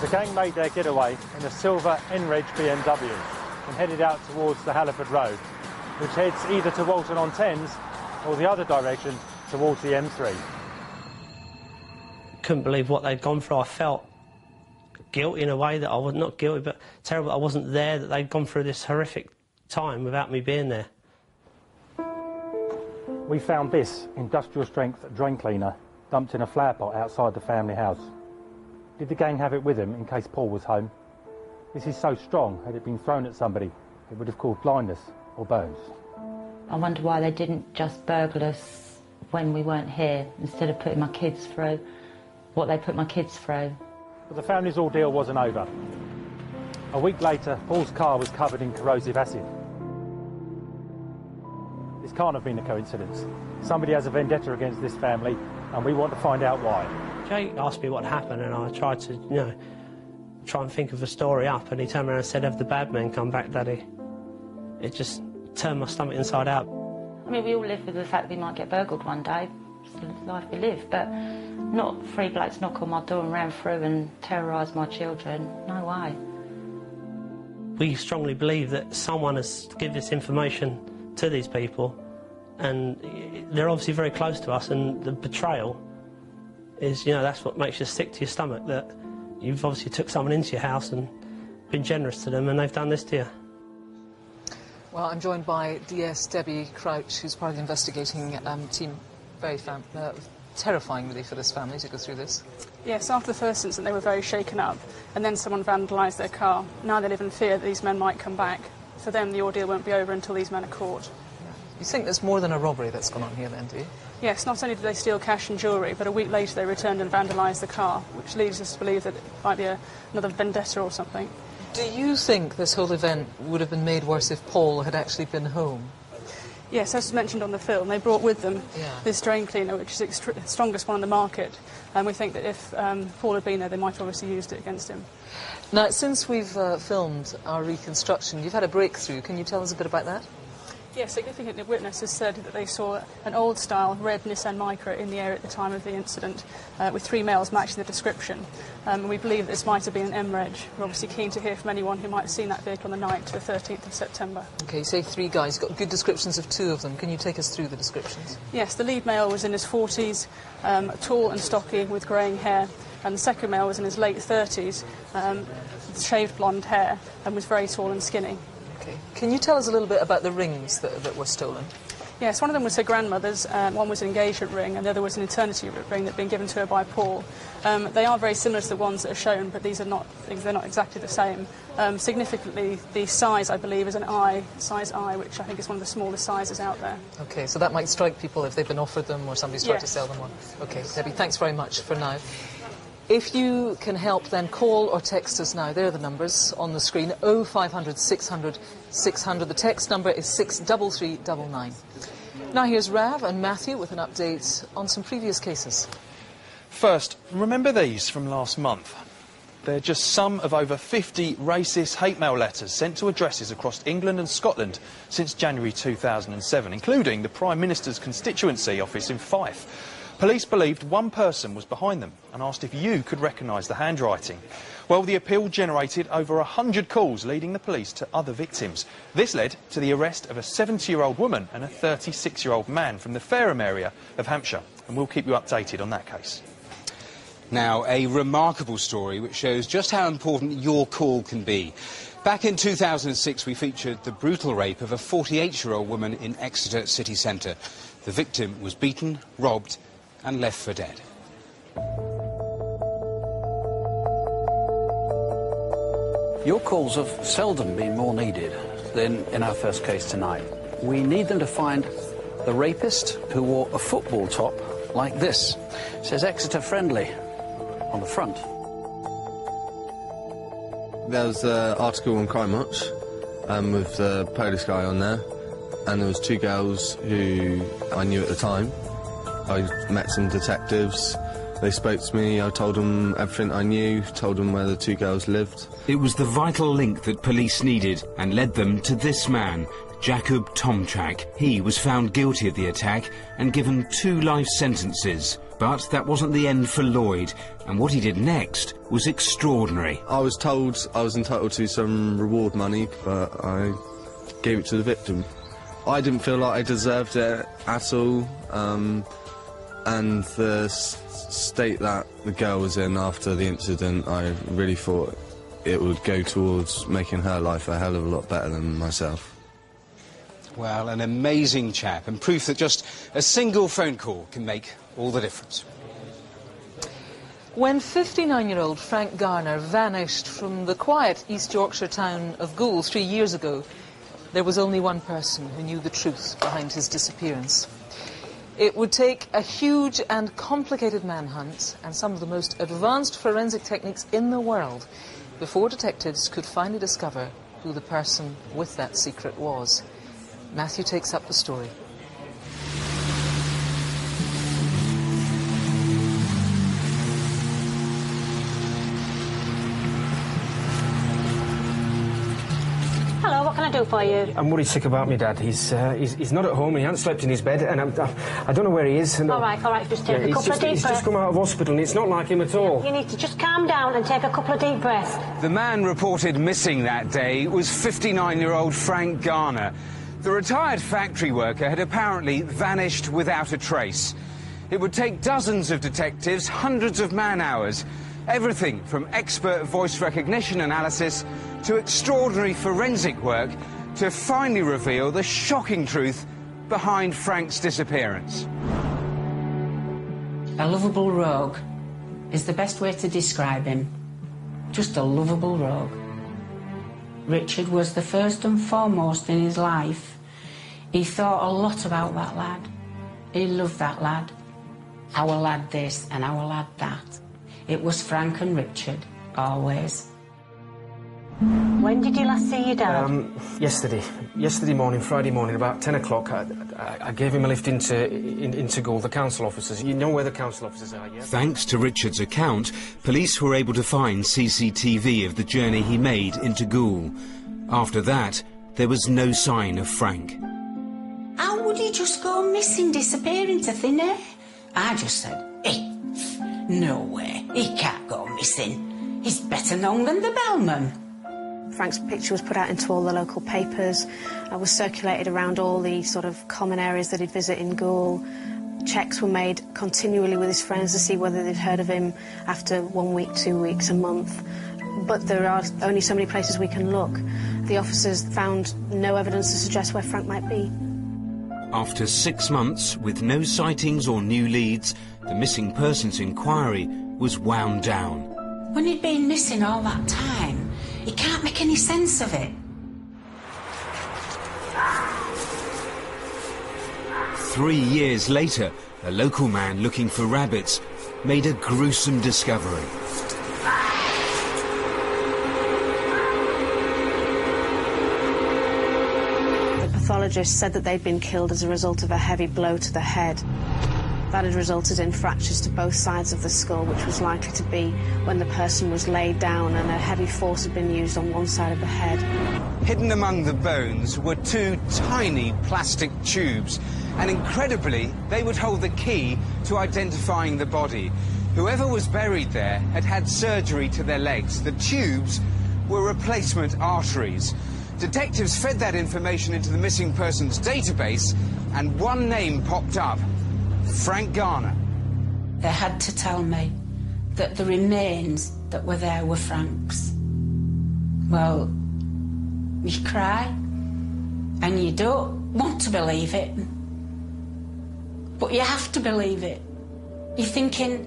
The gang made their getaway in a silver Enreg BMW and headed out towards the Halliford Road, which heads either to Walton on Thames or the other direction towards the M3. couldn't believe what they'd gone through. I felt guilty in a way that I was not guilty, but terrible. I wasn't there. That they'd gone through this horrific time without me being there. We found this industrial strength drain cleaner dumped in a flower pot outside the family house. Did the gang have it with them in case Paul was home? This is so strong, had it been thrown at somebody, it would have caused blindness or burns. I wonder why they didn't just burgle us when we weren't here instead of putting my kids through what they put my kids through. But the family's ordeal wasn't over. A week later, Paul's car was covered in corrosive acid. This can't have been a coincidence. Somebody has a vendetta against this family, and we want to find out why. Jake asked me what happened, and I tried to, you know, try and think of a story up, and he turned around and said, Have the bad men come back, Daddy? It just turned my stomach inside out. I mean, we all live with the fact we might get burgled one day. It's the life we live, but not three blokes knock on my door and ran through and terrorise my children. No way. We strongly believe that someone has given this information to these people, and they're obviously very close to us, and the betrayal is, you know, that's what makes you sick to your stomach, that you've obviously took someone into your house and been generous to them, and they've done this to you. Well, I'm joined by DS Debbie Crouch, who's part of the investigating um, team. Very fam- uh, terrifying, really, for this family to go through this. Yes, after the first incident, they were very shaken up, and then someone vandalised their car. Now they live in fear that these men might come back. For them, the ordeal won't be over until these men are caught. You think there's more than a robbery that's gone on here, then, do you? Yes, not only did they steal cash and jewellery, but a week later they returned and vandalised the car, which leads us to believe that it might be a, another vendetta or something. Do you think this whole event would have been made worse if Paul had actually been home? Yes, as was mentioned on the film, they brought with them Yeah. this drain cleaner, which is the extr- strongest one on the market. And we think that if um, Paul had been there, they might have obviously used it against him. Now, since we've uh, filmed our reconstruction, you've had a breakthrough. Can you tell us a bit about that? Yes, significant witnesses said that they saw an old-style red Nissan Micra in the area at the time of the incident, uh, with three males matching the description. Um, we believe this might have been an MREG. We're obviously keen to hear from anyone who might have seen that vehicle on the night to the 13th of September. Okay, you say three guys. You've got good descriptions of two of them. Can you take us through the descriptions? Yes, the lead male was in his 40s, um, tall and stocky with greying hair, and the second male was in his late 30s, um, shaved blonde hair, and was very tall and skinny. Okay. Can you tell us a little bit about the rings that, that were stolen? Yes, one of them was her grandmother's, um, one was an engagement ring, and the other was an eternity ring that had been given to her by Paul. Um, they are very similar to the ones that are shown, but these are not, they're not exactly the same. Um, significantly, the size, I believe, is an I, size I, which I think is one of the smallest sizes out there. Okay, so that might strike people if they've been offered them or somebody's tried to sell them one. Okay, Debbie, thanks very much for now. If you can help, then call or text us now. There are the numbers on the screen 0500 600 600. The text number is 63399. Now here's Rav and Matthew with an update on some previous cases. First, remember these from last month? They're just some of over 50 racist hate mail letters sent to addresses across England and Scotland since January 2007, including the Prime Minister's constituency office in Fife. Police believed one person was behind them and asked if you could recognise the handwriting. Well, the appeal generated over 100 calls, leading the police to other victims. This led to the arrest of a 70-year-old woman and a 36-year-old man from the Fareham area of Hampshire. And we'll keep you updated on that case. Now, a remarkable story which shows just how important your call can be. Back in 2006, we featured the brutal rape of a 48-year-old woman in Exeter city centre. The victim was beaten, robbed and left for dead. Your calls have seldom been more needed. than in our first case tonight. We need them to find the rapist who wore a football top like this. It says Exeter Friendly on the front. There was an article on Crime Watch um, with the police guy on there, and there was two girls who I knew at the time. I met some detectives. They spoke to me. I told them everything I knew. Told them where the two girls lived. It was the vital link that police needed and led them to this man, Jakub Tomczak. He was found guilty of the attack and given two life sentences. But that wasn't the end for Lloyd, and what he did next was extraordinary. I was told I was entitled to some reward money, but I gave it to the victim. I didn't feel like I deserved it at all, um, and the s- state that the girl was in after the incident, I really thought it would go towards making her life a hell of a lot better than myself. Well, an amazing chap, and proof that just a single phone call can make all the difference. When 59-year-old Frank Garner vanished from the quiet East Yorkshire town of Goole three years ago, there was only one person who knew the truth behind his disappearance. It would take a huge and complicated manhunt and some of the most advanced forensic techniques in the world before detectives could finally discover who the person with that secret was. Matthew takes up the story. I do for you? I'm worried sick about me dad. He's, uh, he's he's not at home. He hasn't slept in his bed, and I'm, I don't know where he is. And, All right, all right, just take yeah, a couple just, of deep He's breaths. just come out of hospital, and it's not like him at all. You need to just calm down and take a couple of deep breaths. The man reported missing that day was 59-year-old Frank Garner. The retired factory worker had apparently vanished without a trace. It would take dozens of detectives, hundreds of man-hours, everything from expert voice recognition analysis to extraordinary forensic work to finally reveal the shocking truth behind Frank's disappearance. A lovable rogue is the best way to describe him. Just a lovable rogue. Richard was the first and foremost in his life. He thought a lot about that lad. He loved that lad. Our lad this and our lad that. It was Frank and Richard, always. When did you last see your dad? Um, yesterday, yesterday morning, Friday morning, about 10 o'clock, I, I, I gave him a lift into, in, into Goole, the council offices. You know where the council offices are, yeah? Thanks to Richard's account, police were able to find CCTV of the journey he made into Goole. After that, there was no sign of Frank. How would he just go missing, disappear into thin air? I just said, no way, he can't go missing. He's better known than the bellman. Frank's picture was put out into all the local papers, uh, was circulated around all the sort of common areas that he'd visit in Goole. Checks were made continually with his friends to see whether they'd heard of him after one week, two weeks, a month. But there are only so many places we can look. The officers found no evidence to suggest where Frank might be. After six months, with no sightings or new leads, the missing persons inquiry was wound down. When he'd been missing all that time, he can't make any sense of it. Three years later, a local man looking for rabbits made a gruesome discovery. The pathologist said that they'd been killed as a result of a heavy blow to the head. That had resulted in fractures to both sides of the skull, which was likely to be when the person was laid down and a heavy force had been used on one side of the head. Hidden among the bones were two tiny plastic tubes, and incredibly, they would hold the key to identifying the body. Whoever was buried there had had surgery to their legs. The tubes were replacement arteries. Detectives fed that information into the missing persons database, and one name popped up Frank Garner. They had to tell me that the remains that were there were Frank's. Well, you cry, and you don't want to believe it. But you have to believe it. You're thinking,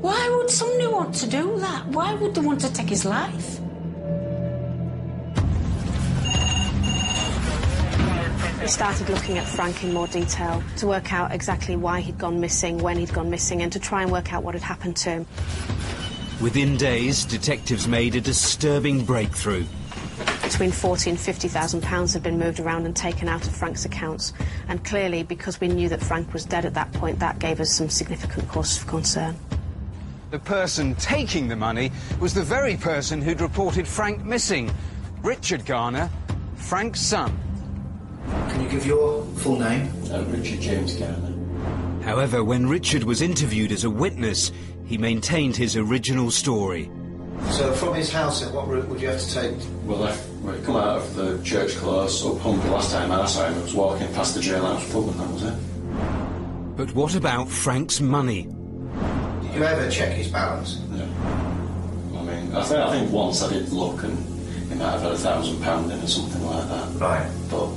why would somebody want to do that? Why would they want to take his life? We started looking at Frank in more detail to work out exactly why he'd gone missing, when he'd gone missing, and to try and work out what had happened to him. Within days, detectives made a disturbing breakthrough. Between 40 and 50,000 pounds had been moved around and taken out of Frank's accounts. And clearly, because we knew that Frank was dead at that point, that gave us some significant cause for concern. The person taking the money was the very person who'd reported Frank missing. Richard Garner, Frank's son. Can you give your full name? Uh, Richard James Garner. However, when Richard was interviewed as a witness, he maintained his original story. So from his house, then, what route would you have to take? Well, I, we come out of the church close up home the last time I saw him. I was walking past the jailhouse pub and that was it. But what about Frank's money? Did you ever check his balance? Yeah. I mean, I think, I think once I did look and he might have had a thousand pound in or something like that. Right. But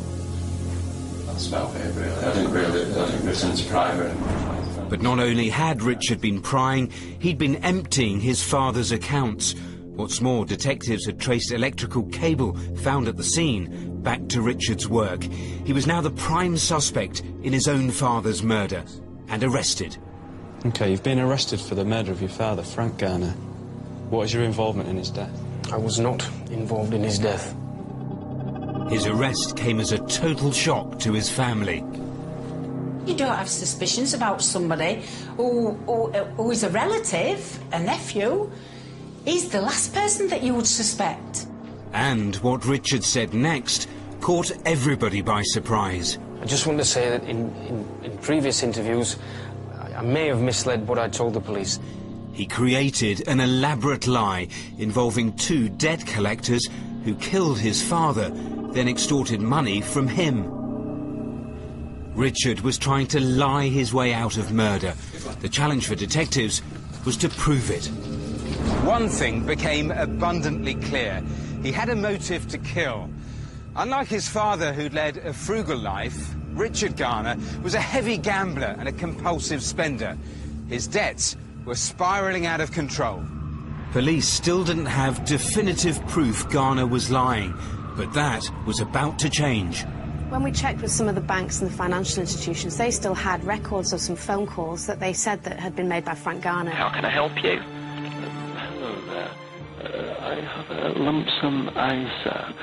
that's about it, really. I didn't really, I didn't return to private. But not only had Richard been prying, he'd been emptying his father's accounts. What's more, detectives had traced electrical cable found at the scene back to Richard's work. He was now the prime suspect in his own father's murder and arrested. Okay, you've been arrested for the murder of your father, Frank Garner. What is your involvement in his death? I was not involved in his death. His arrest came as a total shock to his family. You don't have suspicions about somebody who, who, who is a relative, a nephew. He's the last person that you would suspect. And what Richard said next caught everybody by surprise. I just want to say that in, in, in previous interviews, I, I may have misled what I told the police. He created an elaborate lie involving two debt collectors who killed his father, then extorted money from him. Richard was trying to lie his way out of murder. The challenge for detectives was to prove it. One thing became abundantly clear. He had a motive to kill. Unlike his father, who'd led a frugal life, Richard Garner was a heavy gambler and a compulsive spender. His debts were spiralling out of control. Police still didn't have definitive proof Garner was lying, but that was about to change. When we checked with some of the banks and the financial institutions, they still had records of some phone calls that they said that had been made by Frank Garner. How can I help you? Hello there. Uh, I have a lump sum ISA,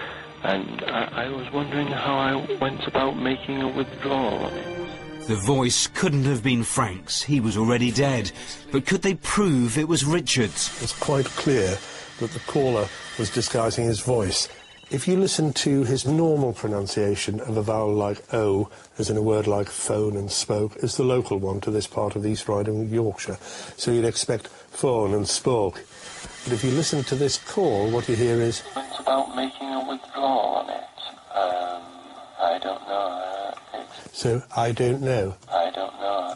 and I, I was wondering how I went about making a withdrawal on it. The voice couldn't have been Frank's. He was already dead. But could they prove it was Richard's? It's quite clear that the caller was disguising his voice. If you listen to his normal pronunciation of a vowel like O, as in a word like phone and spoke, is the local one to this part of East Riding, of Yorkshire. So you'd expect phone and spoke. But if you listen to this call, what you hear is Went about making a withdrawal on it. Um, I don't know. Uh, it's, so I don't know. I don't know.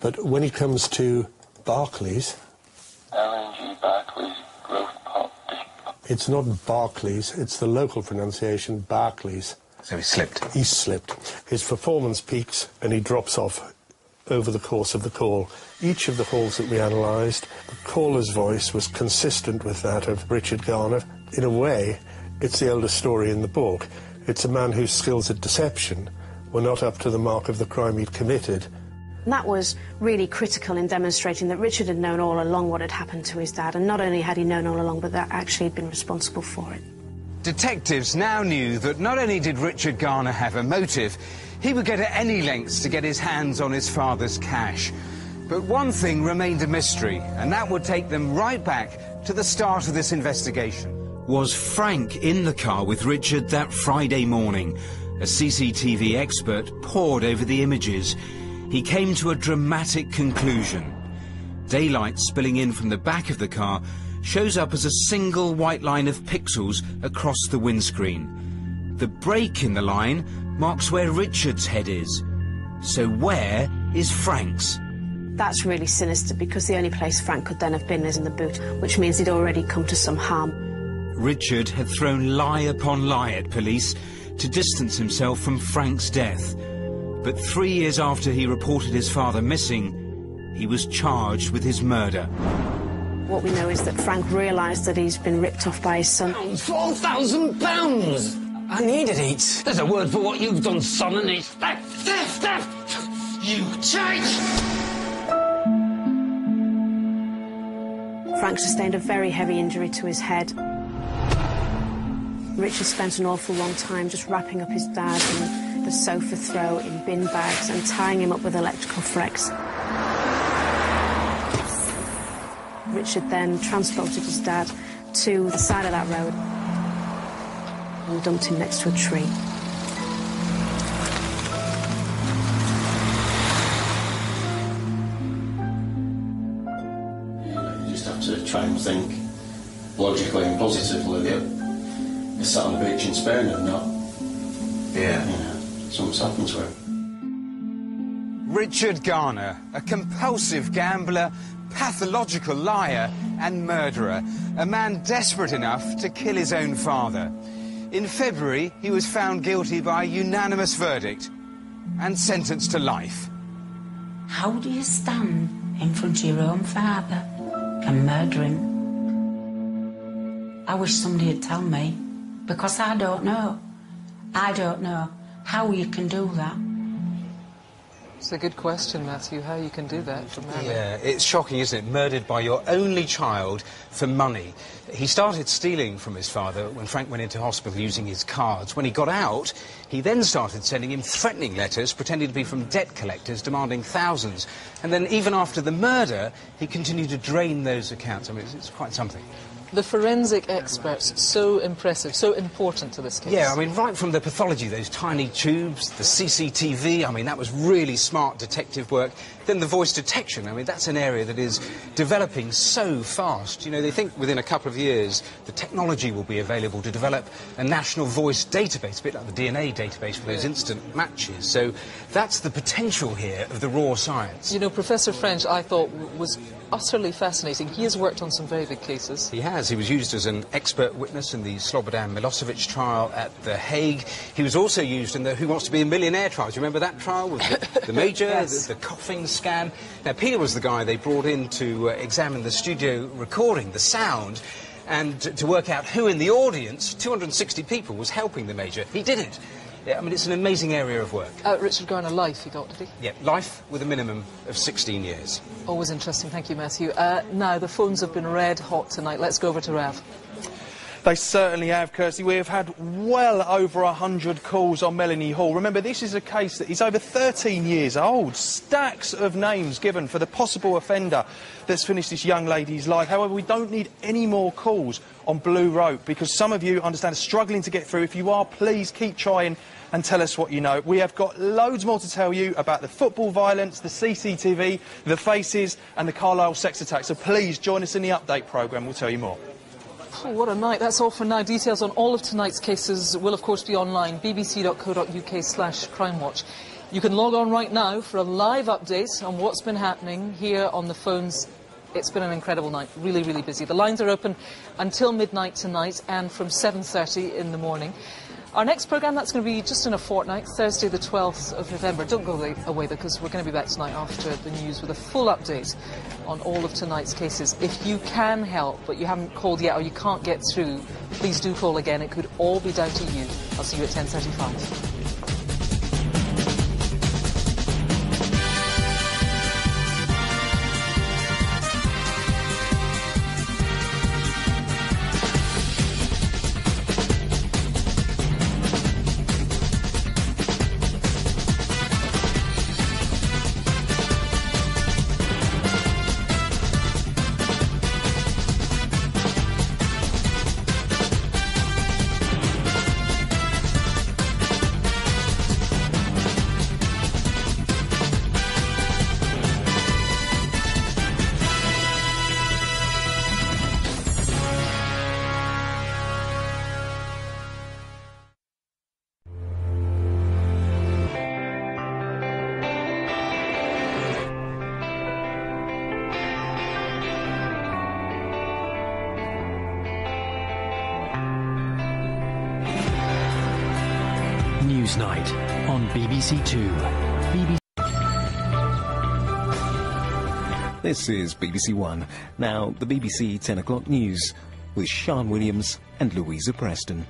But when it comes to Barclays, LNG Barclays Growth. It's not Barclays, it's the local pronunciation Barclays. So he slipped. He slipped. His performance peaks and he drops off over the course of the call. Each of the calls that we analysed, the caller's voice was consistent with that of Richard Garner. In a way, it's the oldest story in the book. It's a man whose skills at deception were not up to the mark of the crime he'd committed. And that was really critical in demonstrating that Richard had known all along what had happened to his dad, and not only had he known all along, but that actually had been responsible for it. Detectives now knew that not only did Richard Garner have a motive, he would go to any lengths to get his hands on his father's cash. But one thing remained a mystery, and that would take them right back to the start of this investigation. Was Frank in the car with Richard that Friday morning? A CCTV expert pored over the images. He came to a dramatic conclusion. Daylight spilling in from the back of the car shows up as a single white line of pixels across the windscreen. The break in the line marks where Richard's head is. So where is Frank's? That's really sinister because the only place Frank could then have been is in the boot, which means he'd already come to some harm. Richard had thrown lie upon lie at police to distance himself from Frank's death. But three years after he reported his father missing, he was charged with his murder. What we know is that Frank realised that he's been ripped off by his son. Four thousand pounds! I needed it. There's a word for what you've done, son, and it's theft, theft, theft. You cheat! Frank sustained a very heavy injury to his head. Richard spent an awful long time just wrapping up his dad in the sofa throw in bin bags and tying him up with electrical threads. Richard then transported his dad to the side of that road and dumped him next to a tree. You just have to try and think logically and positively that you're sat on the beach in Spain and not. Yeah. You know, something's happened to him. Richard Garner, a compulsive gambler, pathological liar, and murderer. A man desperate enough to kill his own father. In February, he was found guilty by a unanimous verdict and sentenced to life. How do you stand in front of your own father and murder him? I wish somebody would tell me, because I don't know. I don't know how you can do that. It's a good question, Matthew, how you can do that for Mary. Yeah, it's shocking, isn't it? Murdered by your only child for money. He started stealing from his father when Frank went into hospital using his cards. When he got out, he then started sending him threatening letters, pretending to be from debt collectors, demanding thousands. And then, even after the murder, he continued to drain those accounts. I mean, it's, it's quite something. The forensic experts, so impressive, so important to this case. Yeah, I mean, right from the pathology, those tiny tubes, the CCTV, I mean, that was really smart detective work. Then the voice detection, I mean, that's an area that is developing so fast. You know, they think within a couple of years the technology will be available to develop a national voice database, a bit like the DNA database for those instant matches. So that's the potential here of the raw science. You know, Professor French, I thought, was utterly fascinating. He has worked on some very big cases. He has. He was used as an expert witness in the Slobodan Milosevic trial at The Hague. He was also used in the Who Wants to Be a Millionaire trial. Do you remember that trial with the, the major, Yes. the, the coughing scam? Now, Peter was the guy they brought in to uh, examine the studio recording, the sound, and to, to work out who in the audience, 260 people, was helping the major. He did it. Yeah, I mean, it's an amazing area of work. Uh, Richard Garner, life he got, did he? Yeah, life with a minimum of 16 years. Always interesting, thank you, Matthew. Uh, now, the phones have been red hot tonight. Let's go over to Rav. They certainly have, Kirsty. We have had well over 100 calls on Melanie Hall. Remember, this is a case that is over 13 years old. Stacks of names given for the possible offender that's finished this young lady's life. However, we don't need any more calls on Blue Rope because some of you, understand, are struggling to get through. If you are, please keep trying and tell us what you know. We have got loads more to tell you about the football violence, the CCTV, the faces and the Carlisle sex attack. So please join us in the update programme. We'll tell you more. Oh, what a night. That's all for now. Details on all of tonight's cases will, of course, be online, bbc.co.uk slash crimewatch. You can log on right now for a live update on what's been happening here on the phones. It's been an incredible night, really, really busy. The lines are open until midnight tonight and from 7.30 in the morning. Our next programme, that's going to be just in a fortnight, Thursday the 12th of November. Don't go away, because we're going to be back tonight after the news with a full update on all of tonight's cases. If you can help, but you haven't called yet or you can't get through, please do call again. It could all be down to you. I'll see you at 10.35. This is BBC One. Now, the BBC 10 o'clock news with Sean Williams and Louisa Preston.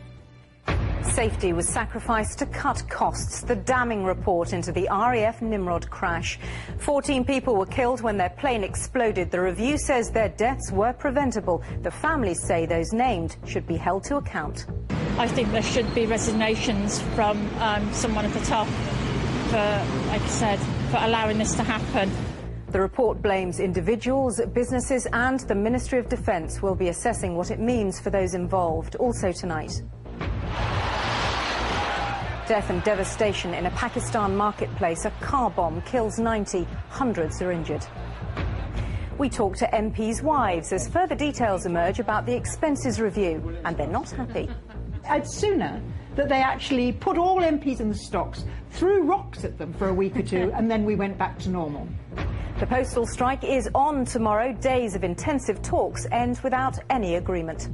Safety was sacrificed to cut costs. The damning report into the RAF Nimrod crash. 14 people were killed when their plane exploded. The review says their deaths were preventable. The families say those named should be held to account. I think there should be resignations from um, someone at the top for, like I said, for allowing this to happen. The report blames individuals, businesses and the Ministry of Defence will be assessing what it means for those involved. Also tonight. Death and devastation in a Pakistan marketplace. A car bomb kills 90, hundreds are injured. We talk to MPs' wives as further details emerge about the expenses review, and they're not happy. I'd sooner that they actually put all MPs in the stocks, threw rocks at them for a week or two, and then we went back to normal. The postal strike is on tomorrow. Days of intensive talks end without any agreement.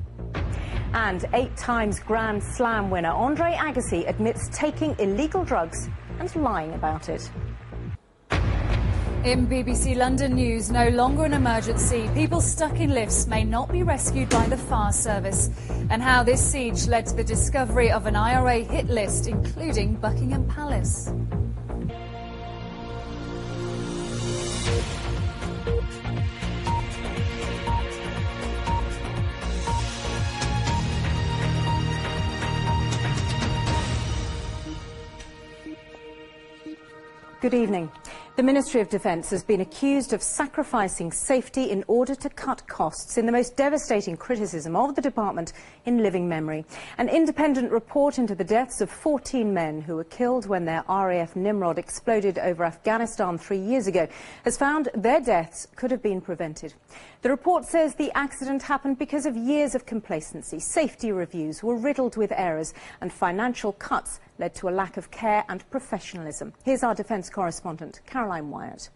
And eight times Grand Slam winner Andre Agassi admits taking illegal drugs and lying about it. In BBC London News, no longer an emergency, people stuck in lifts may not be rescued by the fire service, and how this siege led to the discovery of an IRA hit list, including Buckingham Palace. Good evening. The Ministry of Defence has been accused of sacrificing safety in order to cut costs in the most devastating criticism of the department in living memory. An independent report into the deaths of 14 men who were killed when their RAF Nimrod exploded over Afghanistan three years ago has found their deaths could have been prevented. The report says the accident happened because of years of complacency. Safety reviews were riddled with errors and financial cuts led to a lack of care and professionalism. Here's our defence correspondent, Caroline Wyatt.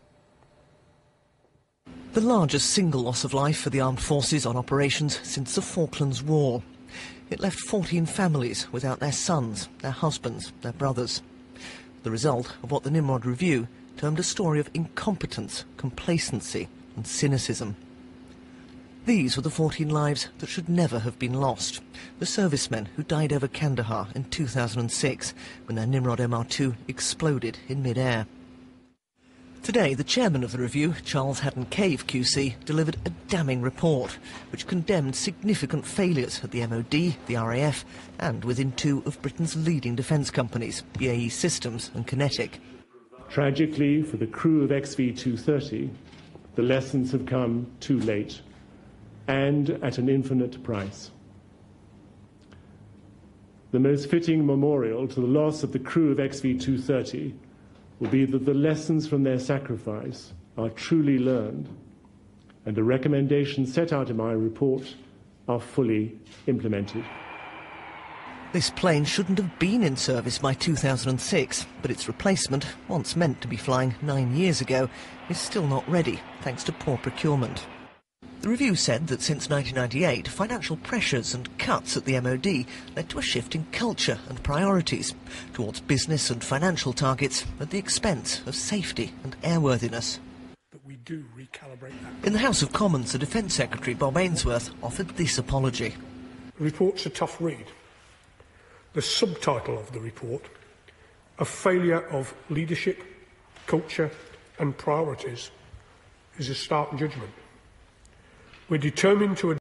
The largest single loss of life for the armed forces on operations since the Falklands War. It left 14 families without their sons, their husbands, their brothers. The result of what the Nimrod Review termed a story of incompetence, complacency and cynicism. These were the 14 lives that should never have been lost. The servicemen who died over Kandahar in 2006 when their Nimrod MR2 exploded in mid-air. Today, the chairman of the review, Charles Haddon Cave QC, delivered a damning report which condemned significant failures at the MOD, the RAF, and within two of Britain's leading defence companies, BAE Systems and QinetiQ. Tragically, for the crew of XV230, the lessons have come too late and at an infinite price. The most fitting memorial to the loss of the crew of XV 230 will be that the lessons from their sacrifice are truly learned and the recommendations set out in my report are fully implemented. This plane shouldn't have been in service by 2006, but its replacement, once meant to be flying nine years ago, is still not ready, thanks to poor procurement. The review said that since 1998, financial pressures and cuts at the MOD led to a shift in culture and priorities towards business and financial targets at the expense of safety and airworthiness. But we do recalibrate that. In the House of Commons, the Defence Secretary Bob Ainsworth offered this apology. The report's a tough read. The subtitle of the report, A Failure of Leadership, Culture and Priorities, is a stark judgment. We're determined to